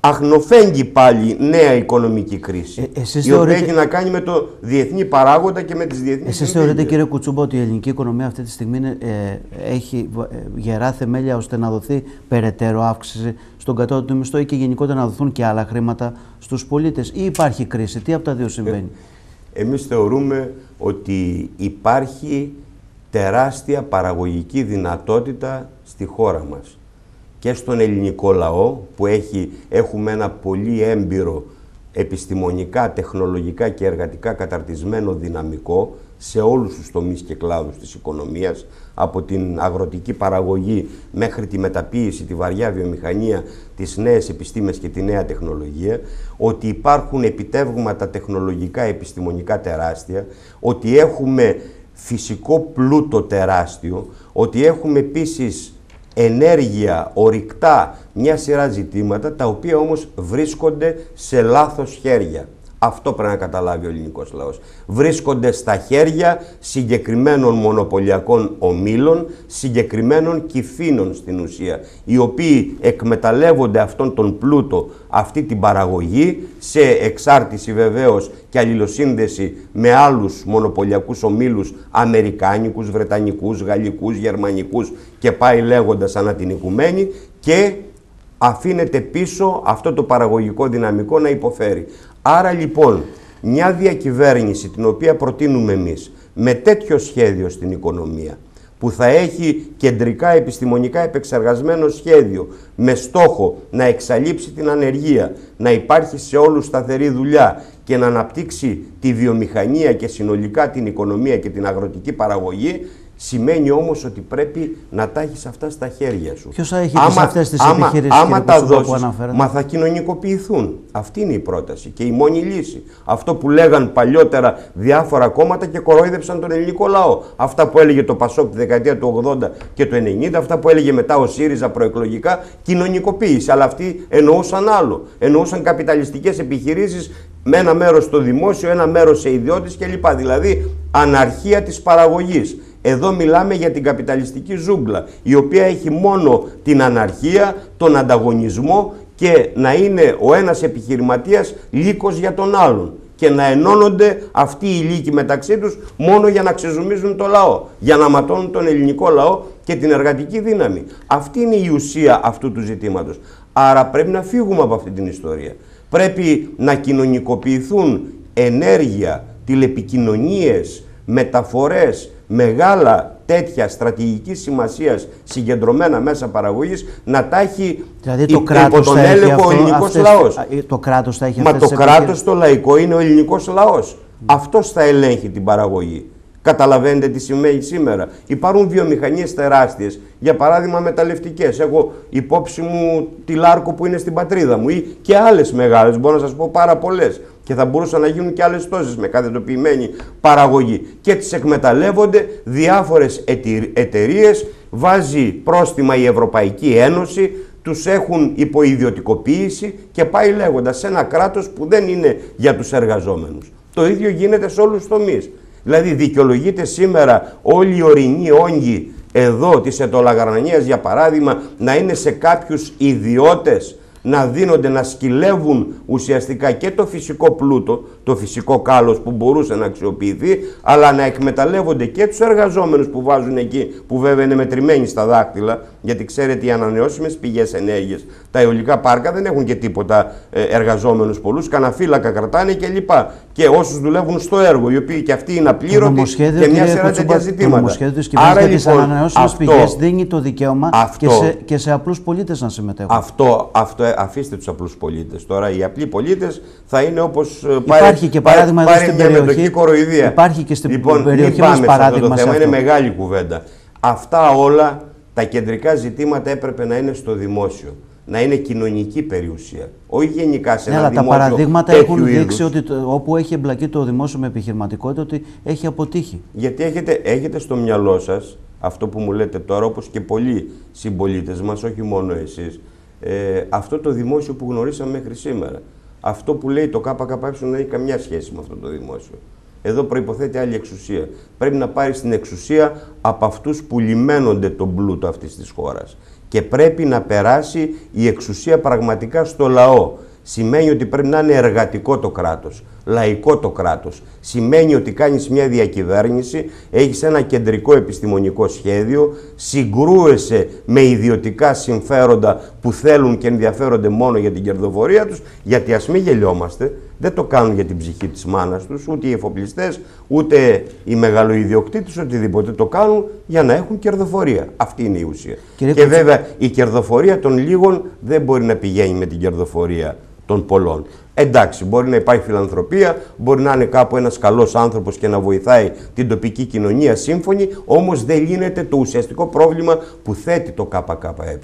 αχνοφέγγει πάλι νέα οικονομική κρίση. Ε, εσείς η οποία έχει να κάνει με το διεθνή παράγοντα και με τις διεθνείς Εσείς θεωρείτε κύριε Κουτσούμπα ότι η ελληνική οικονομία αυτή τη στιγμή ε, έχει ε, γερά θεμέλια ώστε να δοθεί περαιτέρω αύξηση στον κατώτατο μισθό ή και γενικότερα να δοθούν και άλλα χρήματα στους πολίτες; Ή υπάρχει κρίση, τι από τα δύο συμβαίνει; Ε, εμείς θεωρούμε ότι υπάρχει τεράστια παραγωγική δυνατότητα στη χώρα μας. Και στον ελληνικό λαό που έχει, έχουμε ένα πολύ έμπειρο επιστημονικά, τεχνολογικά και εργατικά καταρτισμένο δυναμικό σε όλους τους τομείς και κλάδους της οικονομίας, από την αγροτική παραγωγή μέχρι τη μεταποίηση, τη βαριά βιομηχανία, τις νέες επιστήμες και τη νέα τεχνολογία, ότι υπάρχουν επιτεύγματα τεχνολογικά, επιστημονικά τεράστια, ότι έχουμε φυσικό πλούτο τεράστιο, ότι έχουμε επίσης ενέργεια, ορυκτά, μια σειρά ζητήματα, τα οποία όμως βρίσκονται σε λάθος χέρια. Αυτό πρέπει να καταλάβει ο ελληνικός λαός. Βρίσκονται στα χέρια συγκεκριμένων μονοπωλιακών ομίλων, συγκεκριμένων κυφήνων στην ουσία, οι οποίοι εκμεταλλεύονται αυτόν τον πλούτο, αυτή την παραγωγή, σε εξάρτηση βεβαίως και αλληλοσύνδεση με άλλους μονοπωλιακούς ομίλους, αμερικάνικους, βρετανικούς, γαλλικούς, γερμανικούς και πάει λέγοντας ανά την οικουμένη και αφήνεται πίσω αυτό το παραγωγικό δυναμικό να υποφέρει. Άρα λοιπόν μια διακυβέρνηση την οποία προτείνουμε εμείς με τέτοιο σχέδιο στην οικονομία που θα έχει κεντρικά επιστημονικά επεξεργασμένο σχέδιο με στόχο να εξαλείψει την ανεργία, να υπάρχει σε όλους σταθερή δουλειά και να αναπτύξει τη βιομηχανία και συνολικά την οικονομία και την αγροτική παραγωγή Σημαίνει όμως ότι πρέπει να τα έχεις αυτά στα χέρια σου. Ποιος θα έχει αυτές τις επιχειρήσεις άμα τα δώσεις, μα θα κοινωνικοποιηθούν. Αυτή είναι η πρόταση και η μόνη λύση. Αυτό που λέγαν παλιότερα διάφορα κόμματα και κορόιδεψαν τον ελληνικό λαό. Αυτά που έλεγε το Πασόκ τη δεκαετία του 80 και του 90, αυτά που έλεγε μετά ο ΣΥΡΙΖΑ προεκλογικά, κοινωνικοποίηση. Αλλά αυτοί εννοούσαν άλλο. Εννοούσαν καπιταλιστικές επιχειρήσεις με ένα μέρος στο δημόσιο, ένα μέρος σε ιδιώτες κλπ. Δηλαδή αναρχία της παραγωγής. Εδώ μιλάμε για την καπιταλιστική ζούγκλα, η οποία έχει μόνο την αναρχία, τον ανταγωνισμό και να είναι ο ένας επιχειρηματίας λύκος για τον άλλον και να ενώνονται αυτοί οι λύκοι μεταξύ τους μόνο για να ξεζουμίζουν το λαό, για να ματώνουν τον ελληνικό λαό και την εργατική δύναμη. Αυτή είναι η ουσία αυτού του ζητήματος. Άρα πρέπει να φύγουμε από αυτή την ιστορία. Πρέπει να κοινωνικοποιηθούν ενέργεια, τηλεπικοινωνίες, μεταφορές, μεγάλα τέτοια στρατηγικής σημασίας συγκεντρωμένα μέσα παραγωγής να τα έχει δηλαδή το υπό τον έλεγχο ο ελληνικός λαός. Το κράτος θα έχει Μα το κράτος, το λαϊκό είναι ο ελληνικός λαός. Mm. Αυτός θα ελέγχει την παραγωγή. Καταλαβαίνετε τι σημαίνει σήμερα. Υπάρχουν βιομηχανίες τεράστιες, για παράδειγμα μεταλλευτικές. Έχω υπόψη μου τη Λάρκο που είναι στην πατρίδα μου ή και άλλες μεγάλες, μπορώ να σας πω πάρα πολλές και θα μπορούσαν να γίνουν και άλλες τόσες με καθετοποιημένη παραγωγή. Και τις εκμεταλλεύονται διάφορες εταιρείες, βάζει πρόστιμα η Ευρωπαϊκή Ένωση, τους έχουν υποειδιωτικοποιήσει και πάει λέγοντας σε ένα κράτος που δεν είναι για τους εργαζόμενους. Το ίδιο γίνεται σε όλους τους τομείς. Δηλαδή δικαιολογείται σήμερα όλοι οι ορεινοί όγκοι εδώ της Ετωλαγαρανίας για παράδειγμα να είναι σε κάποιους ιδιώτες να δίνονται, να σκυλεύουν ουσιαστικά και το φυσικό πλούτο, το φυσικό κάλος που μπορούσε να αξιοποιηθεί, αλλά να εκμεταλλεύονται και τους εργαζόμενους που βάζουν εκεί, που βέβαια είναι μετρημένοι στα δάκτυλα, γιατί ξέρετε οι ανανεώσιμες πηγές ενέργειας, τα αιωλικά πάρκα δεν έχουν και τίποτα ε, εργαζόμενους πολλούς, καναφύλακα κρατάνε κλπ. Και όσους δουλεύουν στο έργο, οι οποίοι και αυτοί είναι απλήρωτοι και μια σειρά τέτοια ζητήματα. Το νομοσχέδιο της Άρα, για τις λοιπόν, ανανεώσιμες πηγές δίνει το δικαίωμα αυτό, και, σε, και σε απλούς πολίτες να συμμετέχουν. Αυτό, αυτό αφήστε τους απλούς πολίτες. Τώρα οι απλοί πολίτες θα είναι όπως. Ε, υπάρχει και παράδειγμα εδώ στην περιοχή. Κοροϊδία. Υπάρχει και στην λοιπόν, περιοχή μας παράδειγμα. Αυτό το θέμα είναι μεγάλη κουβέντα. Αυτά όλα τα κεντρικά ζητήματα έπρεπε να είναι στο δημόσιο. Να είναι κοινωνική περιουσία. Όχι γενικά σε ναι, ένα αλλά δημόσιο. Τα παραδείγματα έχουν δείξει ότι όπου έχει εμπλακεί το δημόσιο με επιχειρηματικότητα ότι έχει αποτύχει. Γιατί έχετε, έχετε στο μυαλό σας αυτό που μου λέτε τώρα, όπως και πολλοί συμπολίτες μας, όχι μόνο εσείς, ε, αυτό το δημόσιο που γνωρίσαμε μέχρι σήμερα. Αυτό που λέει το ΚΚΕ δεν έχει καμιά σχέση με αυτό το δημόσιο. Εδώ προϋποθέτει άλλη εξουσία. Πρέπει να πάρει την εξουσία από αυτούς που λιμένονται τον πλούτο αυτής της χώρας. Και πρέπει να περάσει η εξουσία πραγματικά στο λαό. Σημαίνει ότι πρέπει να είναι εργατικό το κράτος, λαϊκό το κράτος. Σημαίνει ότι κάνεις μια διακυβέρνηση, έχεις ένα κεντρικό επιστημονικό σχέδιο, συγκρούεσαι με ιδιωτικά συμφέροντα που θέλουν και ενδιαφέρονται μόνο για την κερδοφορία τους, γιατί ας μην γελιόμαστε, δεν το κάνουν για την ψυχή της μάνας τους, ούτε οι εφοπλιστές, ούτε οι μεγαλοειδιοκτήτες, οτιδήποτε. Το κάνουν για να έχουν κερδοφορία. Αυτή είναι η ουσία. και βέβαια η κερδοφορία των λίγων δεν μπορεί να πηγαίνει με την κερδοφορία των πολλών. Εντάξει, μπορεί να υπάρχει φιλανθρωπία, μπορεί να είναι κάπου ένας καλός άνθρωπος και να βοηθάει την τοπική κοινωνία σύμφωνη, όμως δεν λύνεται το ουσιαστικό πρόβλημα που θέτει το ΚΚΕ.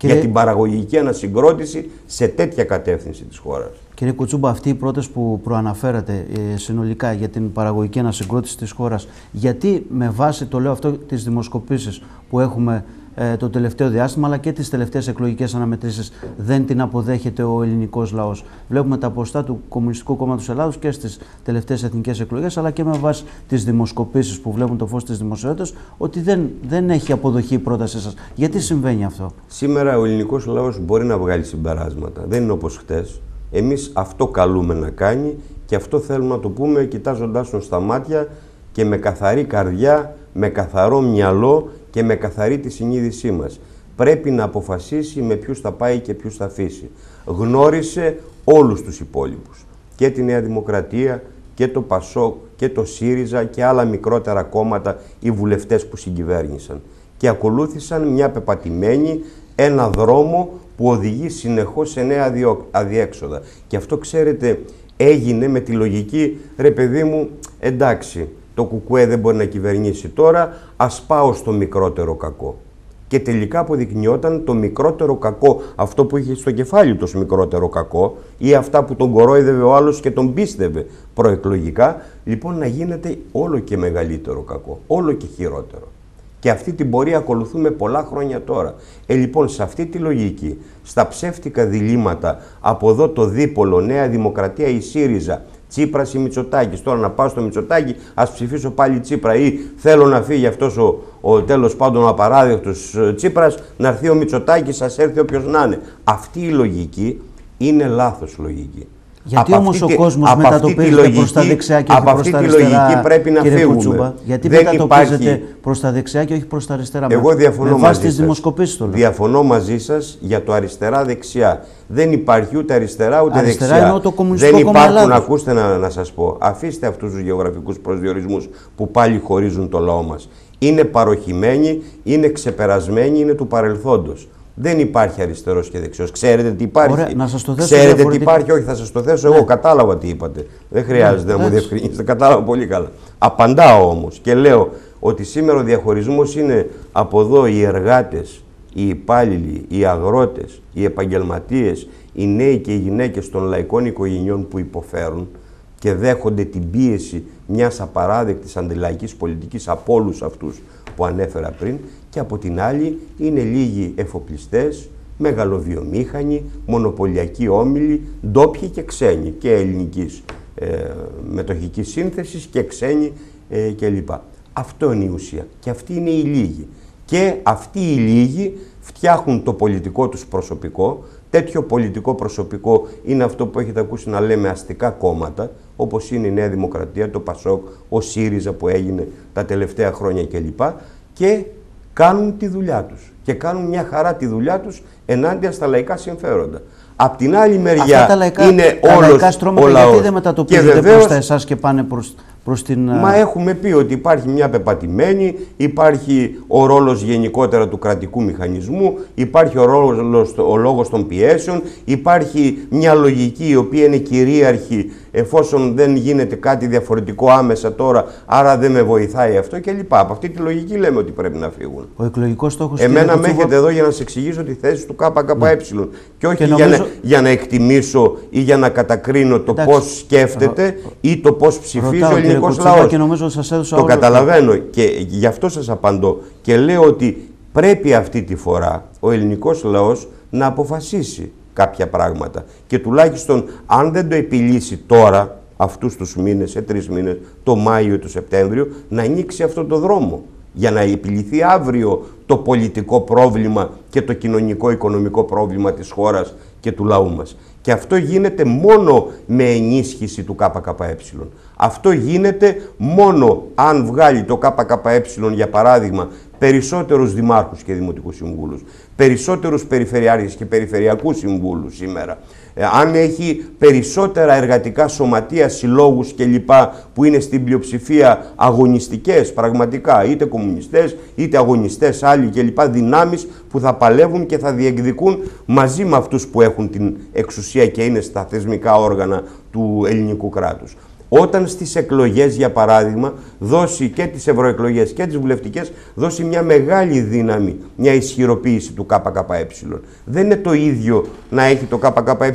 για την παραγωγική ανασυγκρότηση σε τέτοια κατεύθυνση της χώρας. Κύριε Κουτσούμπα, αυτοί οι πρώτε που προαναφέρατε ε, συνολικά για την παραγωγική ανασυγκρότηση της χώρας, γιατί με βάση, το λέω αυτό, τις δημοσκοπήσεις που έχουμε ε, το τελευταίο διάστημα, αλλά και τις τελευταίες εκλογικές αναμετρήσεις δεν την αποδέχεται ο ελληνικός λαός. Βλέπουμε τα ποστά του Κομμουνιστικού Κόμματος Ελλάδος και στις τελευταίες εθνικές εκλογές, αλλά και με βάση τις δημοσκοπήσεις που βλέπουν το φως της δημοσιότητας, ότι δεν, δεν έχει αποδοχή η πρότασή σας. Γιατί συμβαίνει αυτό; Σήμερα ο ελληνικός λαός μπορεί να βγάλει συμπεράσματα. Δεν είναι όπως χτες. Εμείς αυτό καλούμε να κάνει και αυτό θέλουμε να το πούμε κοιτάζοντάς τον στα μάτια και με καθαρή καρδιά, με καθαρό μυαλό και με καθαρή τη συνείδησή μας. Πρέπει να αποφασίσει με ποιους θα πάει και ποιους θα αφήσει. Γνώρισε όλους τους υπόλοιπους. Και τη Νέα Δημοκρατία και το ΠΑΣΟΚ και το ΣΥΡΙΖΑ και άλλα μικρότερα κόμματα οι βουλευτές που συγκυβέρνησαν. Και ακολούθησαν μια πεπατημένη, ένα δρόμο που οδηγεί συνεχώς σε νέα αδιέξοδα. Και αυτό, ξέρετε, έγινε με τη λογική, ρε παιδί μου, εντάξει, το κουκουέ δεν μπορεί να κυβερνήσει τώρα, ας πάω στο μικρότερο κακό. Και τελικά αποδεικνυόταν το μικρότερο κακό, αυτό που είχε στο κεφάλι το μικρότερο κακό, ή αυτά που τον κορόιδευε ο άλλος και τον πίστευε προεκλογικά, λοιπόν να γίνεται όλο και μεγαλύτερο κακό, όλο και χειρότερο. Και αυτή την πορεία ακολουθούμε πολλά χρόνια τώρα. Ε, λοιπόν, σε αυτή τη λογική, στα ψεύτικα διλήμματα, από εδώ το δίπολο, Νέα Δημοκρατία ή ΣΥΡΙΖΑ, Τσίπρας ή Μητσοτάκης. Τώρα να πάω στο Μητσοτάκη, ας ψηφίσω πάλι Τσίπρα ή θέλω να φύγει αυτός ο, ο τέλος πάντων ο απαράδεκτος ε, Τσίπρας, να έρθει ο Μητσοτάκης, ας έρθει όποιος να είναι. Αυτή η λογική είναι λάθος λογική. Γιατί όμως ο κόσμος μετατοπίζεται προς τα δεξιά και όχι προς τα αριστερά. λογική πρέπει να κύριε φύγουμε. Κουτσούμπα, γιατί Δεν μετατοπίζεται υπάρχει... προς τα δεξιά και όχι προς τα αριστερά. Εγώ διαφωνώ με μαζί σας. δημοσκοπήσεις το λέω. Διαφωνώ μαζί σας για το αριστερά-δεξιά. Δεν υπάρχει ούτε αριστερά ούτε αριστερά δεξιά. Εννοώ το κομμουνιστικό Δεν υπάρχουν, ακούστε να, να σας πω. Αφήστε αυτούς τους γεωγραφικούς προσδιορισμούς που πάλι χωρίζουν το λαό μας. Είναι παροχημένοι, είναι ξεπερασμένοι, είναι του παρελθόντος. Δεν υπάρχει αριστερός και δεξιός. Ξέρετε τι υπάρχει. Ωραία, να σας το θέσω Ξέρετε τι υπάρχει, όχι, θα σας το θέσω ναι. εγώ. Κατάλαβα τι είπατε. Δεν χρειάζεται ναι, να μου διευκρινίσετε. Κατάλαβα πολύ καλά. Απαντάω όμως και λέω ότι σήμερα ο διαχωρισμός είναι από εδώ οι εργάτες, οι υπάλληλοι, οι αγρότες, οι επαγγελματίες, οι νέοι και οι γυναίκες των λαϊκών οικογενειών που υποφέρουν και δέχονται την πίεση μιας απαράδεκτης αντιλαϊκής πολιτικής από όλους αυτούς που ανέφερα πριν και από την άλλη είναι λίγοι εφοπλιστές, μεγαλοβιομήχανοι, μονοπωλιακοί όμιλοι, ντόπιοι και ξένοι και ελληνικής ε, μετοχικής σύνθεσης και ξένοι ε, κλπ. Αυτό είναι η ουσία και αυτή είναι η λίγοι. Και αυτοί οι λίγοι φτιάχνουν το πολιτικό τους προσωπικό. Τέτοιο πολιτικό προσωπικό είναι αυτό που έχετε ακούσει να λέμε αστικά κόμματα, όπως είναι η Νέα Δημοκρατία, το ΠΑΣΟΚ, ο ΣΥΡΙΖΑ που έγινε τα τελευταία χρόνια κλπ. Και κάνουν τη δουλειά τους και κάνουν μια χαρά τη δουλειά τους ενάντια στα λαϊκά συμφέροντα. Απ' την άλλη μεριά τα λαϊκά, είναι τα όλος λαϊκά στρώματα ο λαός. γιατί δεν μετατοπίζονται βεβαίως, προς τα εσάς και πάνε προς, προς την... Μα έχουμε πει ότι υπάρχει μια πεπατημένη, υπάρχει ο ρόλος γενικότερα του κρατικού μηχανισμού, υπάρχει ο, ρόλος, ο λόγος των πιέσεων, υπάρχει μια λογική η οποία είναι κυρίαρχη εφόσον δεν γίνεται κάτι διαφορετικό άμεσα τώρα, άρα δεν με βοηθάει αυτό κλπ. Από αυτή τη λογική λέμε ότι πρέπει να φύγουν. Ο εκλογικός στόχος. Εμένα με έχετε εδώ για να σα εξηγήσω τη θέση του ΚΚΕ. Ναι. Και όχι για, να, για να εκτιμήσω ή για να κατακρίνω το πώς σκέφτεται ή το πώς ψηφίζει ο ελληνικός λαός. Και νομίζω σας έδωσα το καταλαβαίνω και γι' αυτό σας απαντώ. Και λέω ότι πρέπει αυτή τη φορά ο ελληνικός λαός να αποφασίσει κάποια πράγματα. Και τουλάχιστον αν δεν το επιλύσει τώρα, αυτούς τους μήνες, σε τρεις μήνες, το Μάιο ή το Σεπτέμβριο, να ανοίξει αυτό το δρόμο για να επιληθεί αύριο το πολιτικό πρόβλημα και το κοινωνικό-οικονομικό πρόβλημα της χώρας και του λαού μας. Και αυτό γίνεται μόνο με ενίσχυση του ΚΚΕ. Αυτό γίνεται μόνο αν βγάλει το ΚΚΕ, για παράδειγμα, περισσότερους δημάρχους και δημοτικούς συμβούλους, περισσότερους περιφερειάρχες και περιφερειακούς συμβούλους σήμερα, ε, αν έχει περισσότερα εργατικά σωματεία, συλλόγους κλπ. που είναι στην πλειοψηφία αγωνιστικές πραγματικά, είτε κομμουνιστές, είτε αγωνιστές άλλοι κλπ. δυνάμεις που θα παλεύουν και θα διεκδικούν μαζί με αυτούς που έχουν την εξουσία και είναι στα θεσμικά όργανα του ελληνικού κράτους. Όταν στις εκλογές, για παράδειγμα, δώσει και τις ευρωεκλογές και τις βουλευτικές, δώσει μια μεγάλη δύναμη, μια ισχυροποίηση του ΚΚΕ. Δεν είναι το ίδιο να έχει το ΚΚΕ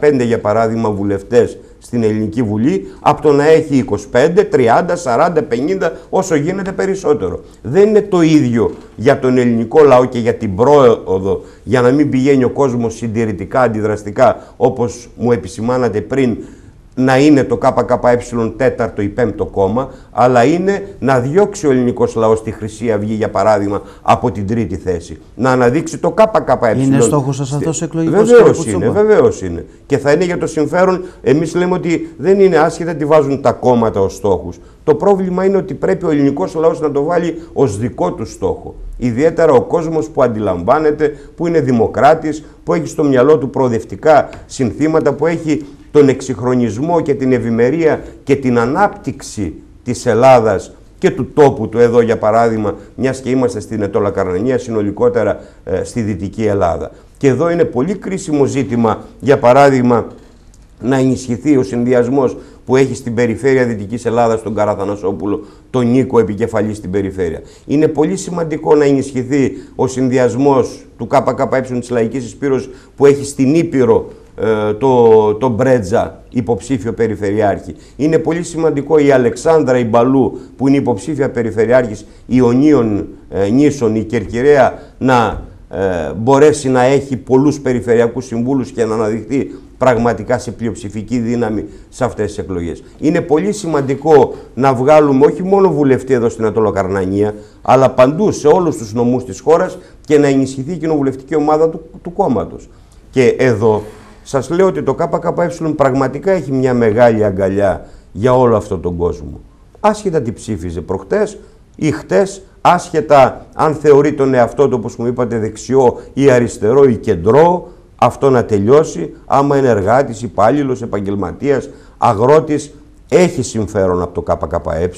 15, για παράδειγμα, βουλευτές στην Ελληνική Βουλή από το να έχει 25, 30, 40, 50, όσο γίνεται περισσότερο. Δεν είναι το ίδιο για τον ελληνικό λαό και για την πρόοδο, για να μην πηγαίνει ο κόσμος συντηρητικά, αντιδραστικά, όπως μου επισημάνατε πριν, να είναι το ΚΚΕ τέταρτο ή πέμπτο κόμμα, αλλά είναι να διώξει ο ελληνικός λαός τη Χρυσή Αυγή, για παράδειγμα, από την τρίτη θέση. Να αναδείξει το ΚΚΕ. Είναι στόχος σας αυτός εκλογικός Βεβαίως είναι, βεβαίως είναι. Και θα είναι για το συμφέρον. Εμείς λέμε ότι δεν είναι άσχετα τι βάζουν τα κόμματα ως στόχους. Το πρόβλημα είναι ότι πρέπει ο ελληνικός λαός να το βάλει ως δικό του στόχο. Ιδιαίτερα ο κόσμος που αντιλαμβάνεται, που είναι δημοκράτης, που έχει στο μυαλό του προοδευτικά συνθήματα, που έχει τον εξυγχρονισμό και την ευημερία και την ανάπτυξη της Ελλάδας και του τόπου του εδώ για παράδειγμα, μιας και είμαστε στην Ετωλακαρνανία, συνολικότερα ε, στη Δυτική Ελλάδα. Και εδώ είναι πολύ κρίσιμο ζήτημα, για παράδειγμα, να ενισχυθεί ο συνδυασμός που έχει στην περιφέρεια Δυτικής Ελλάδας τον Καραθανασόπουλο, τον Νίκο επικεφαλής στην περιφέρεια. Είναι πολύ σημαντικό να ενισχυθεί ο συνδυασμός του ΚΚΕ της Λαϊκής Εισπύρωσης που έχει στην Ήπειρο ε, το, το Μπρέτζα υποψήφιο περιφερειάρχη. Είναι πολύ σημαντικό η Αλεξάνδρα Ιμπαλού που είναι υποψήφια περιφερειάρχης Ιωνίων ε, Νήσων, η Κερκυραία να ε, μπορέσει να έχει πολλούς περιφερειακούς συμβούλους και να αναδειχθεί πραγματικά σε πλειοψηφική δύναμη σε αυτές τις εκλογές. Είναι πολύ σημαντικό να βγάλουμε όχι μόνο βουλευτή εδώ στην Ατολοκαρνανία, αλλά παντού σε όλους τους νομούς της χώρας και να ενισχυθεί η κοινοβουλευτική ομάδα του, του κόμματος. Και εδώ σας λέω ότι το ΚΚΕ πραγματικά έχει μια μεγάλη αγκαλιά για όλο αυτό τον κόσμο. Άσχετα τι ψήφιζε προχτές ή χτες, άσχετα αν θεωρεί τον εαυτό του, όπως μου είπατε, δεξιό ή αριστερό ή κεντρό, αυτό να τελειώσει, άμα είναι εργάτης, υπάλληλος, επαγγελματίας, αγρότης, έχει συμφέρον από το ΚΚΕ,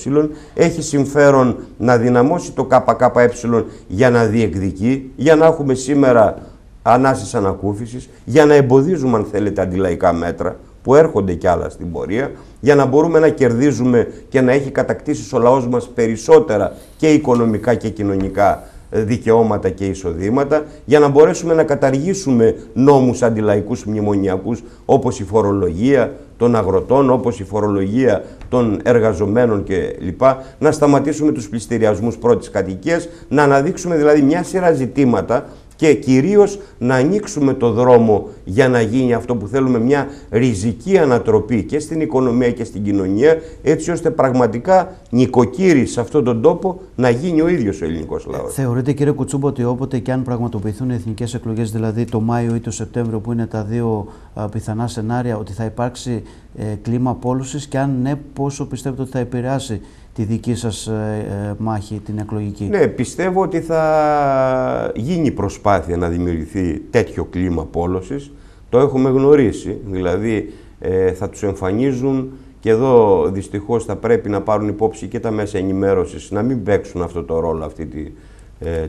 έχει συμφέρον να δυναμώσει το ΚΚΕ για να διεκδικεί, για να έχουμε σήμερα ανάσης ανακούφισης, για να εμποδίζουμε αν θέλετε αντιλαϊκά μέτρα που έρχονται κι άλλα στην πορεία, για να μπορούμε να κερδίζουμε και να έχει κατακτήσεις ο λαός μας περισσότερα και οικονομικά και κοινωνικά δικαιώματα και εισοδήματα, για να μπορέσουμε να καταργήσουμε νόμους αντιλαϊκούς μνημονιακούς όπως η φορολογία των αγροτών, όπως η φορολογία των εργαζομένων κλπ. Να σταματήσουμε τους πληστηριασμούς πρώτης κατοικίας, να αναδείξουμε δηλαδή μια σειρά ζητήματα και κυρίως να ανοίξουμε το δρόμο για να γίνει αυτό που θέλουμε, μια ριζική ανατροπή και στην οικονομία και στην κοινωνία, έτσι ώστε πραγματικά νοικοκύρη σε αυτόν τον τόπο να γίνει ο ίδιος ο ελληνικός λαός. Θεωρείτε κύριε Κουτσούμπο ότι όποτε και αν πραγματοποιηθούν οι εθνικές εκλογές, δηλαδή το Μάιο ή το Σεπτέμβριο που είναι τα δύο πιθανά σενάρια, ότι θα υπάρξει ε, κλίμα πόλωσης και αν ναι πόσο πιστεύετε ότι θα επηρεάσει τη δική σας ε, ε, μάχη, την εκλογική; Ναι, πιστεύω ότι θα γίνει προσπάθεια να δημιουργηθεί τέτοιο κλίμα πόλωσης. Το έχουμε γνωρίσει, δηλαδή ε, θα τους εμφανίζουν και εδώ δυστυχώς θα πρέπει να πάρουν υπόψη και τα μέσα ενημέρωσης να μην παίξουν αυτό το ρόλο αυτή τη,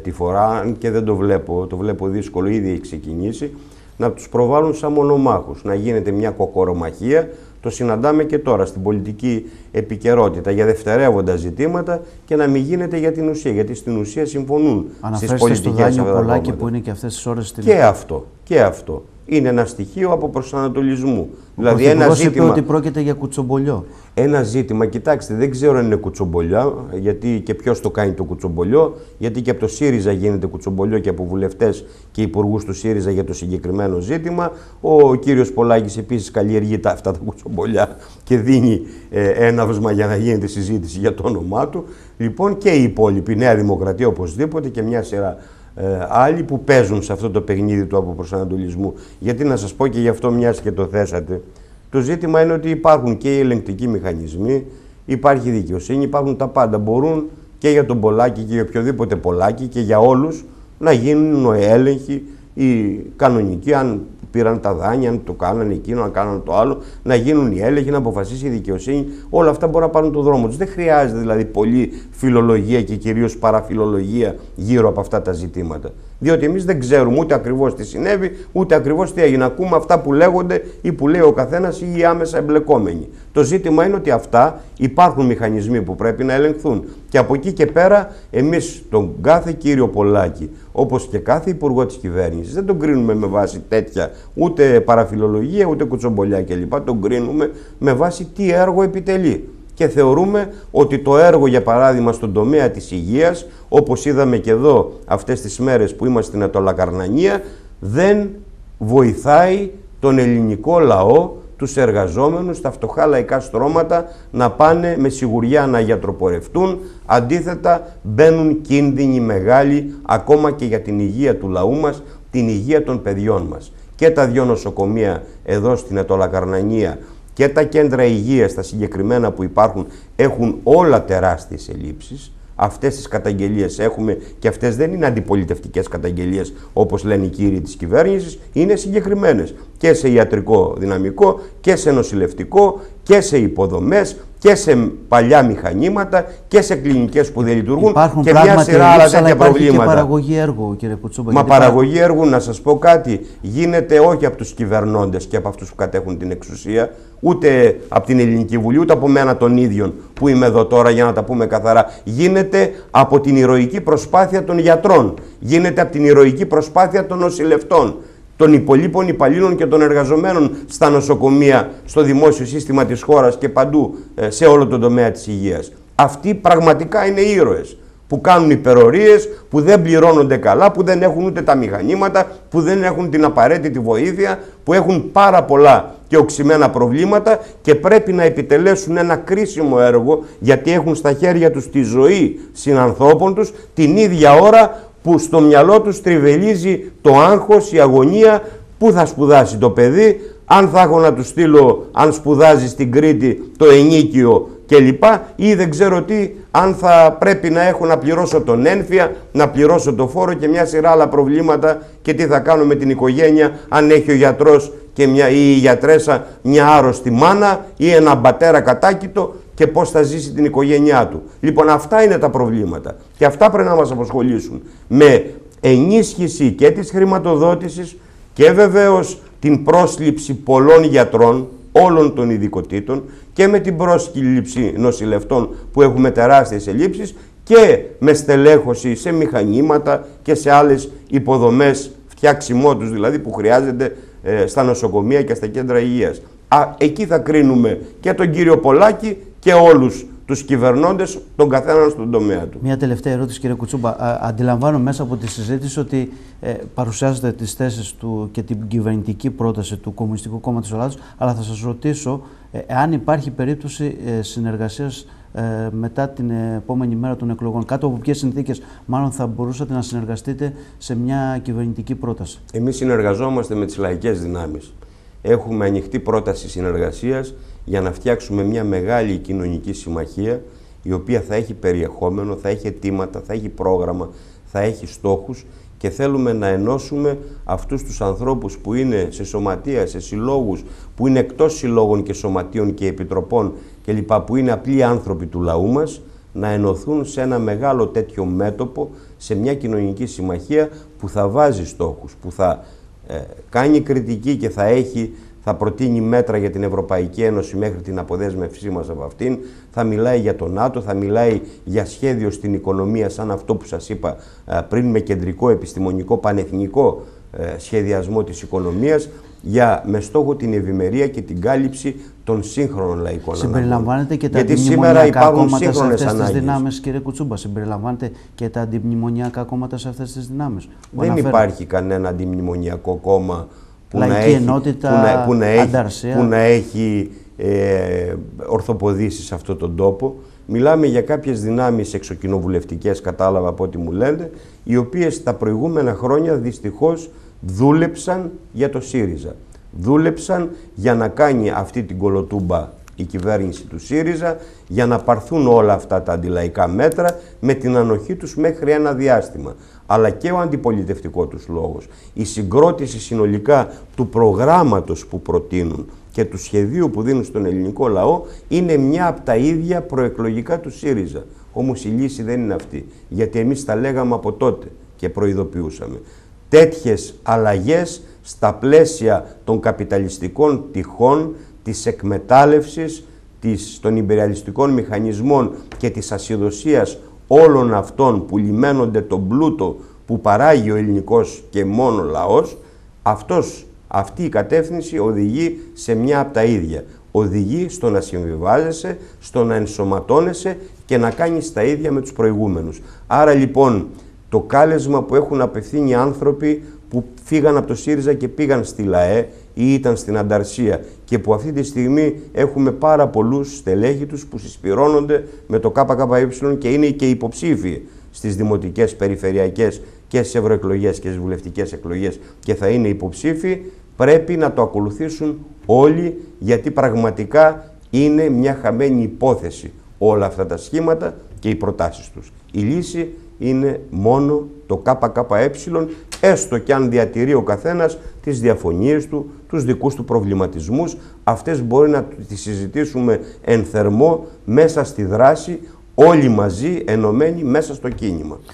τη φορά, και δεν το βλέπω, το βλέπω δύσκολο, ήδη έχει ξεκινήσει, να τους προβάλλουν σαν μονομάχους, να γίνεται μια κοκορομαχία το συναντάμε και τώρα στην πολιτική επικαιρότητα για δευτερεύοντα ζητήματα και να μην γίνεται για την ουσία. Γιατί στην ουσία συμφωνούν στις πολιτικές αυτά που είναι και αυτές τις ώρες στην. Και αυτό. Και αυτό είναι ένα στοιχείο από προσανατολισμού. Ο δηλαδή ένα ζήτημα. Είπε ότι πρόκειται για κουτσομπολιό. Ένα ζήτημα, κοιτάξτε, δεν ξέρω αν είναι κουτσομπολιά, γιατί και ποιος το κάνει το κουτσομπολιό, γιατί και από το ΣΥΡΙΖΑ γίνεται κουτσομπολιό και από βουλευτές και υπουργούς του ΣΥΡΙΖΑ για το συγκεκριμένο ζήτημα. Ο κύριος Πολάκης επίσης καλλιεργεί τα, αυτά τα κουτσομπολιά και δίνει ε, έναυσμα για να γίνεται συζήτηση για το όνομά του. Λοιπόν, και η υπόλοιπη Νέα Δημοκρατία οπωσδήποτε και μια σειρά ε, άλλοι που παίζουν σε αυτό το παιχνίδι του αποπροσανατολισμού. Γιατί να σας πω και γι' αυτό μοιάζει και το θέσατε. Το ζήτημα είναι ότι υπάρχουν και οι ελεγκτικοί μηχανισμοί, υπάρχει δικαιοσύνη, υπάρχουν τα πάντα. Μπορούν και για τον Πολάκη και για οποιοδήποτε Πολάκη και για όλους να γίνουν έλεγχοι οι κανονικοί, αν πήραν τα δάνεια, αν το κάνανε εκείνο, αν κάνανε το άλλο, να γίνουν οι έλεγχοι, να αποφασίσει η δικαιοσύνη. Όλα αυτά μπορούν να πάρουν τον δρόμο τους. Δεν χρειάζεται δηλαδή πολύ φιλολογία και κυρίως παραφιλολογία γύρω από αυτά τα ζητήματα. Διότι εμείς δεν ξέρουμε ούτε ακριβώς τι συνέβη, ούτε ακριβώς τι έγινε. Ακούμε αυτά που λέγονται ή που λέει ο καθένας ή οι άμεσα εμπλεκόμενοι. Το ζήτημα είναι ότι αυτά υπάρχουν μηχανισμοί που πρέπει να ελεγχθούν. Και από εκεί και πέρα, εμείς τον κάθε κύριο Πολάκη, όπως και κάθε υπουργό της κυβέρνησης, δεν τον κρίνουμε με βάση τέτοια ούτε παραφιλολογία ούτε κουτσομπολιά κλπ. Τον κρίνουμε με βάση τι έργο επιτελεί και θεωρούμε ότι το έργο για παράδειγμα στον τομέα της υγείας όπως είδαμε και εδώ αυτές τις μέρες που είμαστε στην Ατολακαρνανία δεν βοηθάει τον ελληνικό λαό, τους εργαζόμενους, τα φτωχά λαϊκά στρώματα να πάνε με σιγουριά να γιατροπορευτούν. Αντίθετα μπαίνουν κίνδυνοι μεγάλοι ακόμα και για την υγεία του λαού μας, την υγεία των παιδιών μας. Και τα δυο νοσοκομεία εδώ στην Ατολακαρνανία και τα κέντρα υγείας, τα συγκεκριμένα που υπάρχουν, έχουν όλα τεράστιες ελλείψεις. Αυτές τις καταγγελίες έχουμε και αυτές δεν είναι αντιπολιτευτικές καταγγελίες όπως λένε οι κύριοι της κυβέρνησης, είναι συγκεκριμένες και σε ιατρικό δυναμικό και σε νοσηλευτικό και σε υποδομές και σε παλιά μηχανήματα και σε κλινικές που δεν λειτουργούν Υπάρχουν και μια σειρά άλλα τέτοια προβλήματα. Και παραγωγή έργου, κύριε Κουτσούμπα. Μα παραγωγή έργου, να σας πω κάτι, γίνεται όχι από τους κυβερνώντες και από αυτούς που κατέχουν την εξουσία, ούτε από την Ελληνική Βουλή, ούτε από μένα των ίδιων που είμαι εδώ τώρα για να τα πούμε καθαρά. Γίνεται από την ηρωική προσπάθεια των γιατρών. Γίνεται από την ηρωική προσπάθεια των νοσηλευτών των υπολείπων υπαλλήλων και των εργαζομένων στα νοσοκομεία, στο δημόσιο σύστημα της χώρας και παντού ε, σε όλο τον τομέα της υγείας. Αυτοί πραγματικά είναι ήρωες που κάνουν υπερορίες, που δεν πληρώνονται καλά, που δεν έχουν ούτε τα μηχανήματα, που δεν έχουν την απαραίτητη βοήθεια, που έχουν πάρα πολλά και οξυμένα προβλήματα και πρέπει να επιτελέσουν ένα κρίσιμο έργο γιατί έχουν στα χέρια τους τη ζωή συνανθρώπων τους την ίδια ώρα που στο μυαλό τους τριβελίζει το άγχος, η αγωνία, πού θα σπουδάσει το παιδί, αν θα έχω να του στείλω, αν σπουδάζει στην Κρήτη το ενίκιο κλπ. Ή δεν ξέρω τι, αν θα πρέπει να έχω να πληρώσω τον ένφια, να πληρώσω το φόρο και μια σειρά άλλα προβλήματα και τι θα κάνω με την οικογένεια αν έχει ο γιατρός και μια, ή η γιατρέσα μια άρρωστη μάνα ή ένα πατέρα κατάκητο και πώς θα ζήσει την οικογένειά του. Λοιπόν αυτά είναι τα προβλήματα και αυτά πρέπει να μας αποσχολήσουν με ενίσχυση και της χρηματοδότησης και βεβαίως την πρόσληψη πολλών γιατρών όλων των ειδικοτήτων και με την πρόσληψη νοσηλευτών που έχουμε τεράστιες ελλείψεις και με στελέχωση σε μηχανήματα και σε άλλες υποδομές φτιάξιμό τους δηλαδή που χρειάζεται ε, στα νοσοκομεία και στα κέντρα υγείας. Α, εκεί θα κρίνουμε και τον κύριο Πολάκη και όλους τους κυβερνώντες, τον καθέναν στον τομέα του. Μια τελευταία ερώτηση κύριε Κουτσούμπα. αντιλαμβάνω μέσα από τη συζήτηση ότι ε, παρουσιάζετε τις θέσεις του και την κυβερνητική πρόταση του Κομμουνιστικού Κόμματος Ελλάδος, αλλά θα σας ρωτήσω ε, αν υπάρχει περίπτωση ε, συνεργασίας ε, μετά την επόμενη μέρα των εκλογών. Κάτω από ποιες συνθήκες μάλλον θα μπορούσατε να συνεργαστείτε σε μια κυβερνητική πρόταση; Εμείς συνεργαζόμαστε με τις λαϊκές δυνάμεις. Έχουμε ανοιχτή πρόταση συνεργασίας για να φτιάξουμε μια μεγάλη κοινωνική συμμαχία η οποία θα έχει περιεχόμενο, θα έχει αιτήματα, θα έχει πρόγραμμα, θα έχει στόχους και θέλουμε να ενώσουμε αυτούς τους ανθρώπους που είναι σε σωματεία, σε συλλόγους, που είναι εκτός συλλόγων και σωματείων και επιτροπών κλπ. που είναι απλοί άνθρωποι του λαού μας, να ενωθούν σε ένα μεγάλο τέτοιο μέτωπο, σε μια κοινωνική συμμαχία που θα βάζει στόχους, που θα ε, κάνει κριτική και θα έχει θα προτείνει μέτρα για την Ευρωπαϊκή Ένωση μέχρι την αποδέσμευσή μας από αυτήν, θα μιλάει για το ΝΑΤΟ, θα μιλάει για σχέδιο στην οικονομία σαν αυτό που σας είπα ε, πριν με κεντρικό επιστημονικό πανεθνικό ε, σχεδιασμό της οικονομίας για, με στόχο την ευημερία και την κάλυψη των σύγχρονων λαϊκών Συμπεριλαμβάνεται και τα Γιατί σήμερα υπάρχουν σύγχρονε σε αυτές τις δυνάμεις, κύριε Κουτσούμπα. Συμπεριλαμβάνεται και τα αντιμνημονιακά κόμματα σε αυτές τις δυνάμεις. Δεν υπάρχει κανένα αντιμνημονιακό κόμμα που να έχει, ενότητα, που να, που να έχει, που να έχει ε, ορθοποδήσεις σε αυτόν τον τόπο. Μιλάμε για κάποιες δυνάμεις εξοκοινοβουλευτικές, κατάλαβα από ό,τι μου λένε, οι οποίες τα προηγούμενα χρόνια δυστυχώς δούλεψαν για το ΣΥΡΙΖΑ. Δούλεψαν για να κάνει αυτή την κολοτούμπα η κυβέρνηση του ΣΥΡΙΖΑ για να πάρθουν όλα αυτά τα αντιλαϊκά μέτρα με την ανοχή τους μέχρι ένα διάστημα αλλά και ο αντιπολιτευτικός τους λόγος. Η συγκρότηση συνολικά του προγράμματος που προτείνουν και του σχεδίου που δίνουν στον ελληνικό λαό είναι μια από τα ίδια προεκλογικά του ΣΥΡΙΖΑ. Όμως η λύση δεν είναι αυτή, γιατί εμείς τα λέγαμε από τότε και προειδοποιούσαμε. Τέτοιες αλλαγές στα πλαίσια των καπιταλιστικών τυχών, της εκμετάλλευσης, της, των υπεριαλιστικών μηχανισμών και της ασυδοσίας όλων αυτών που λιμένονται τον πλούτο που παράγει ο ελληνικός και μόνο λαός, αυτός, αυτή η κατεύθυνση οδηγεί σε μια από τα ίδια. Οδηγεί στο να συμβιβάζεσαι, στο να ενσωματώνεσαι και να κάνεις τα ίδια με τους προηγούμενους. Άρα λοιπόν το κάλεσμα που έχουν απευθύνει άνθρωποι που φύγαν από το ΣΥΡΙΖΑ και πήγαν στη ΛΑΕ ή ήταν στην Ανταρσία και που αυτή τη στιγμή έχουμε πάρα πολλούς στελέχη τους που συσπηρώνονται με το ΚΚΕ και είναι και υποψήφιοι στις δημοτικές, περιφερειακές και στις ευρωεκλογές και στις βουλευτικές εκλογές και θα είναι υποψήφιοι, πρέπει να το ακολουθήσουν όλοι γιατί πραγματικά είναι μια χαμένη υπόθεση όλα αυτά τα σχήματα και οι προτάσεις τους. Η λύση είναι μόνο το ΚΚΕ, έστω και αν διατηρεί ο καθένας τις διαφωνίες του, τους δικούς του προβληματισμούς. Αυτές μπορεί να τις συζητήσουμε εν θερμό μέσα στη δράση, όλοι μαζί ενωμένοι μέσα στο κίνημα.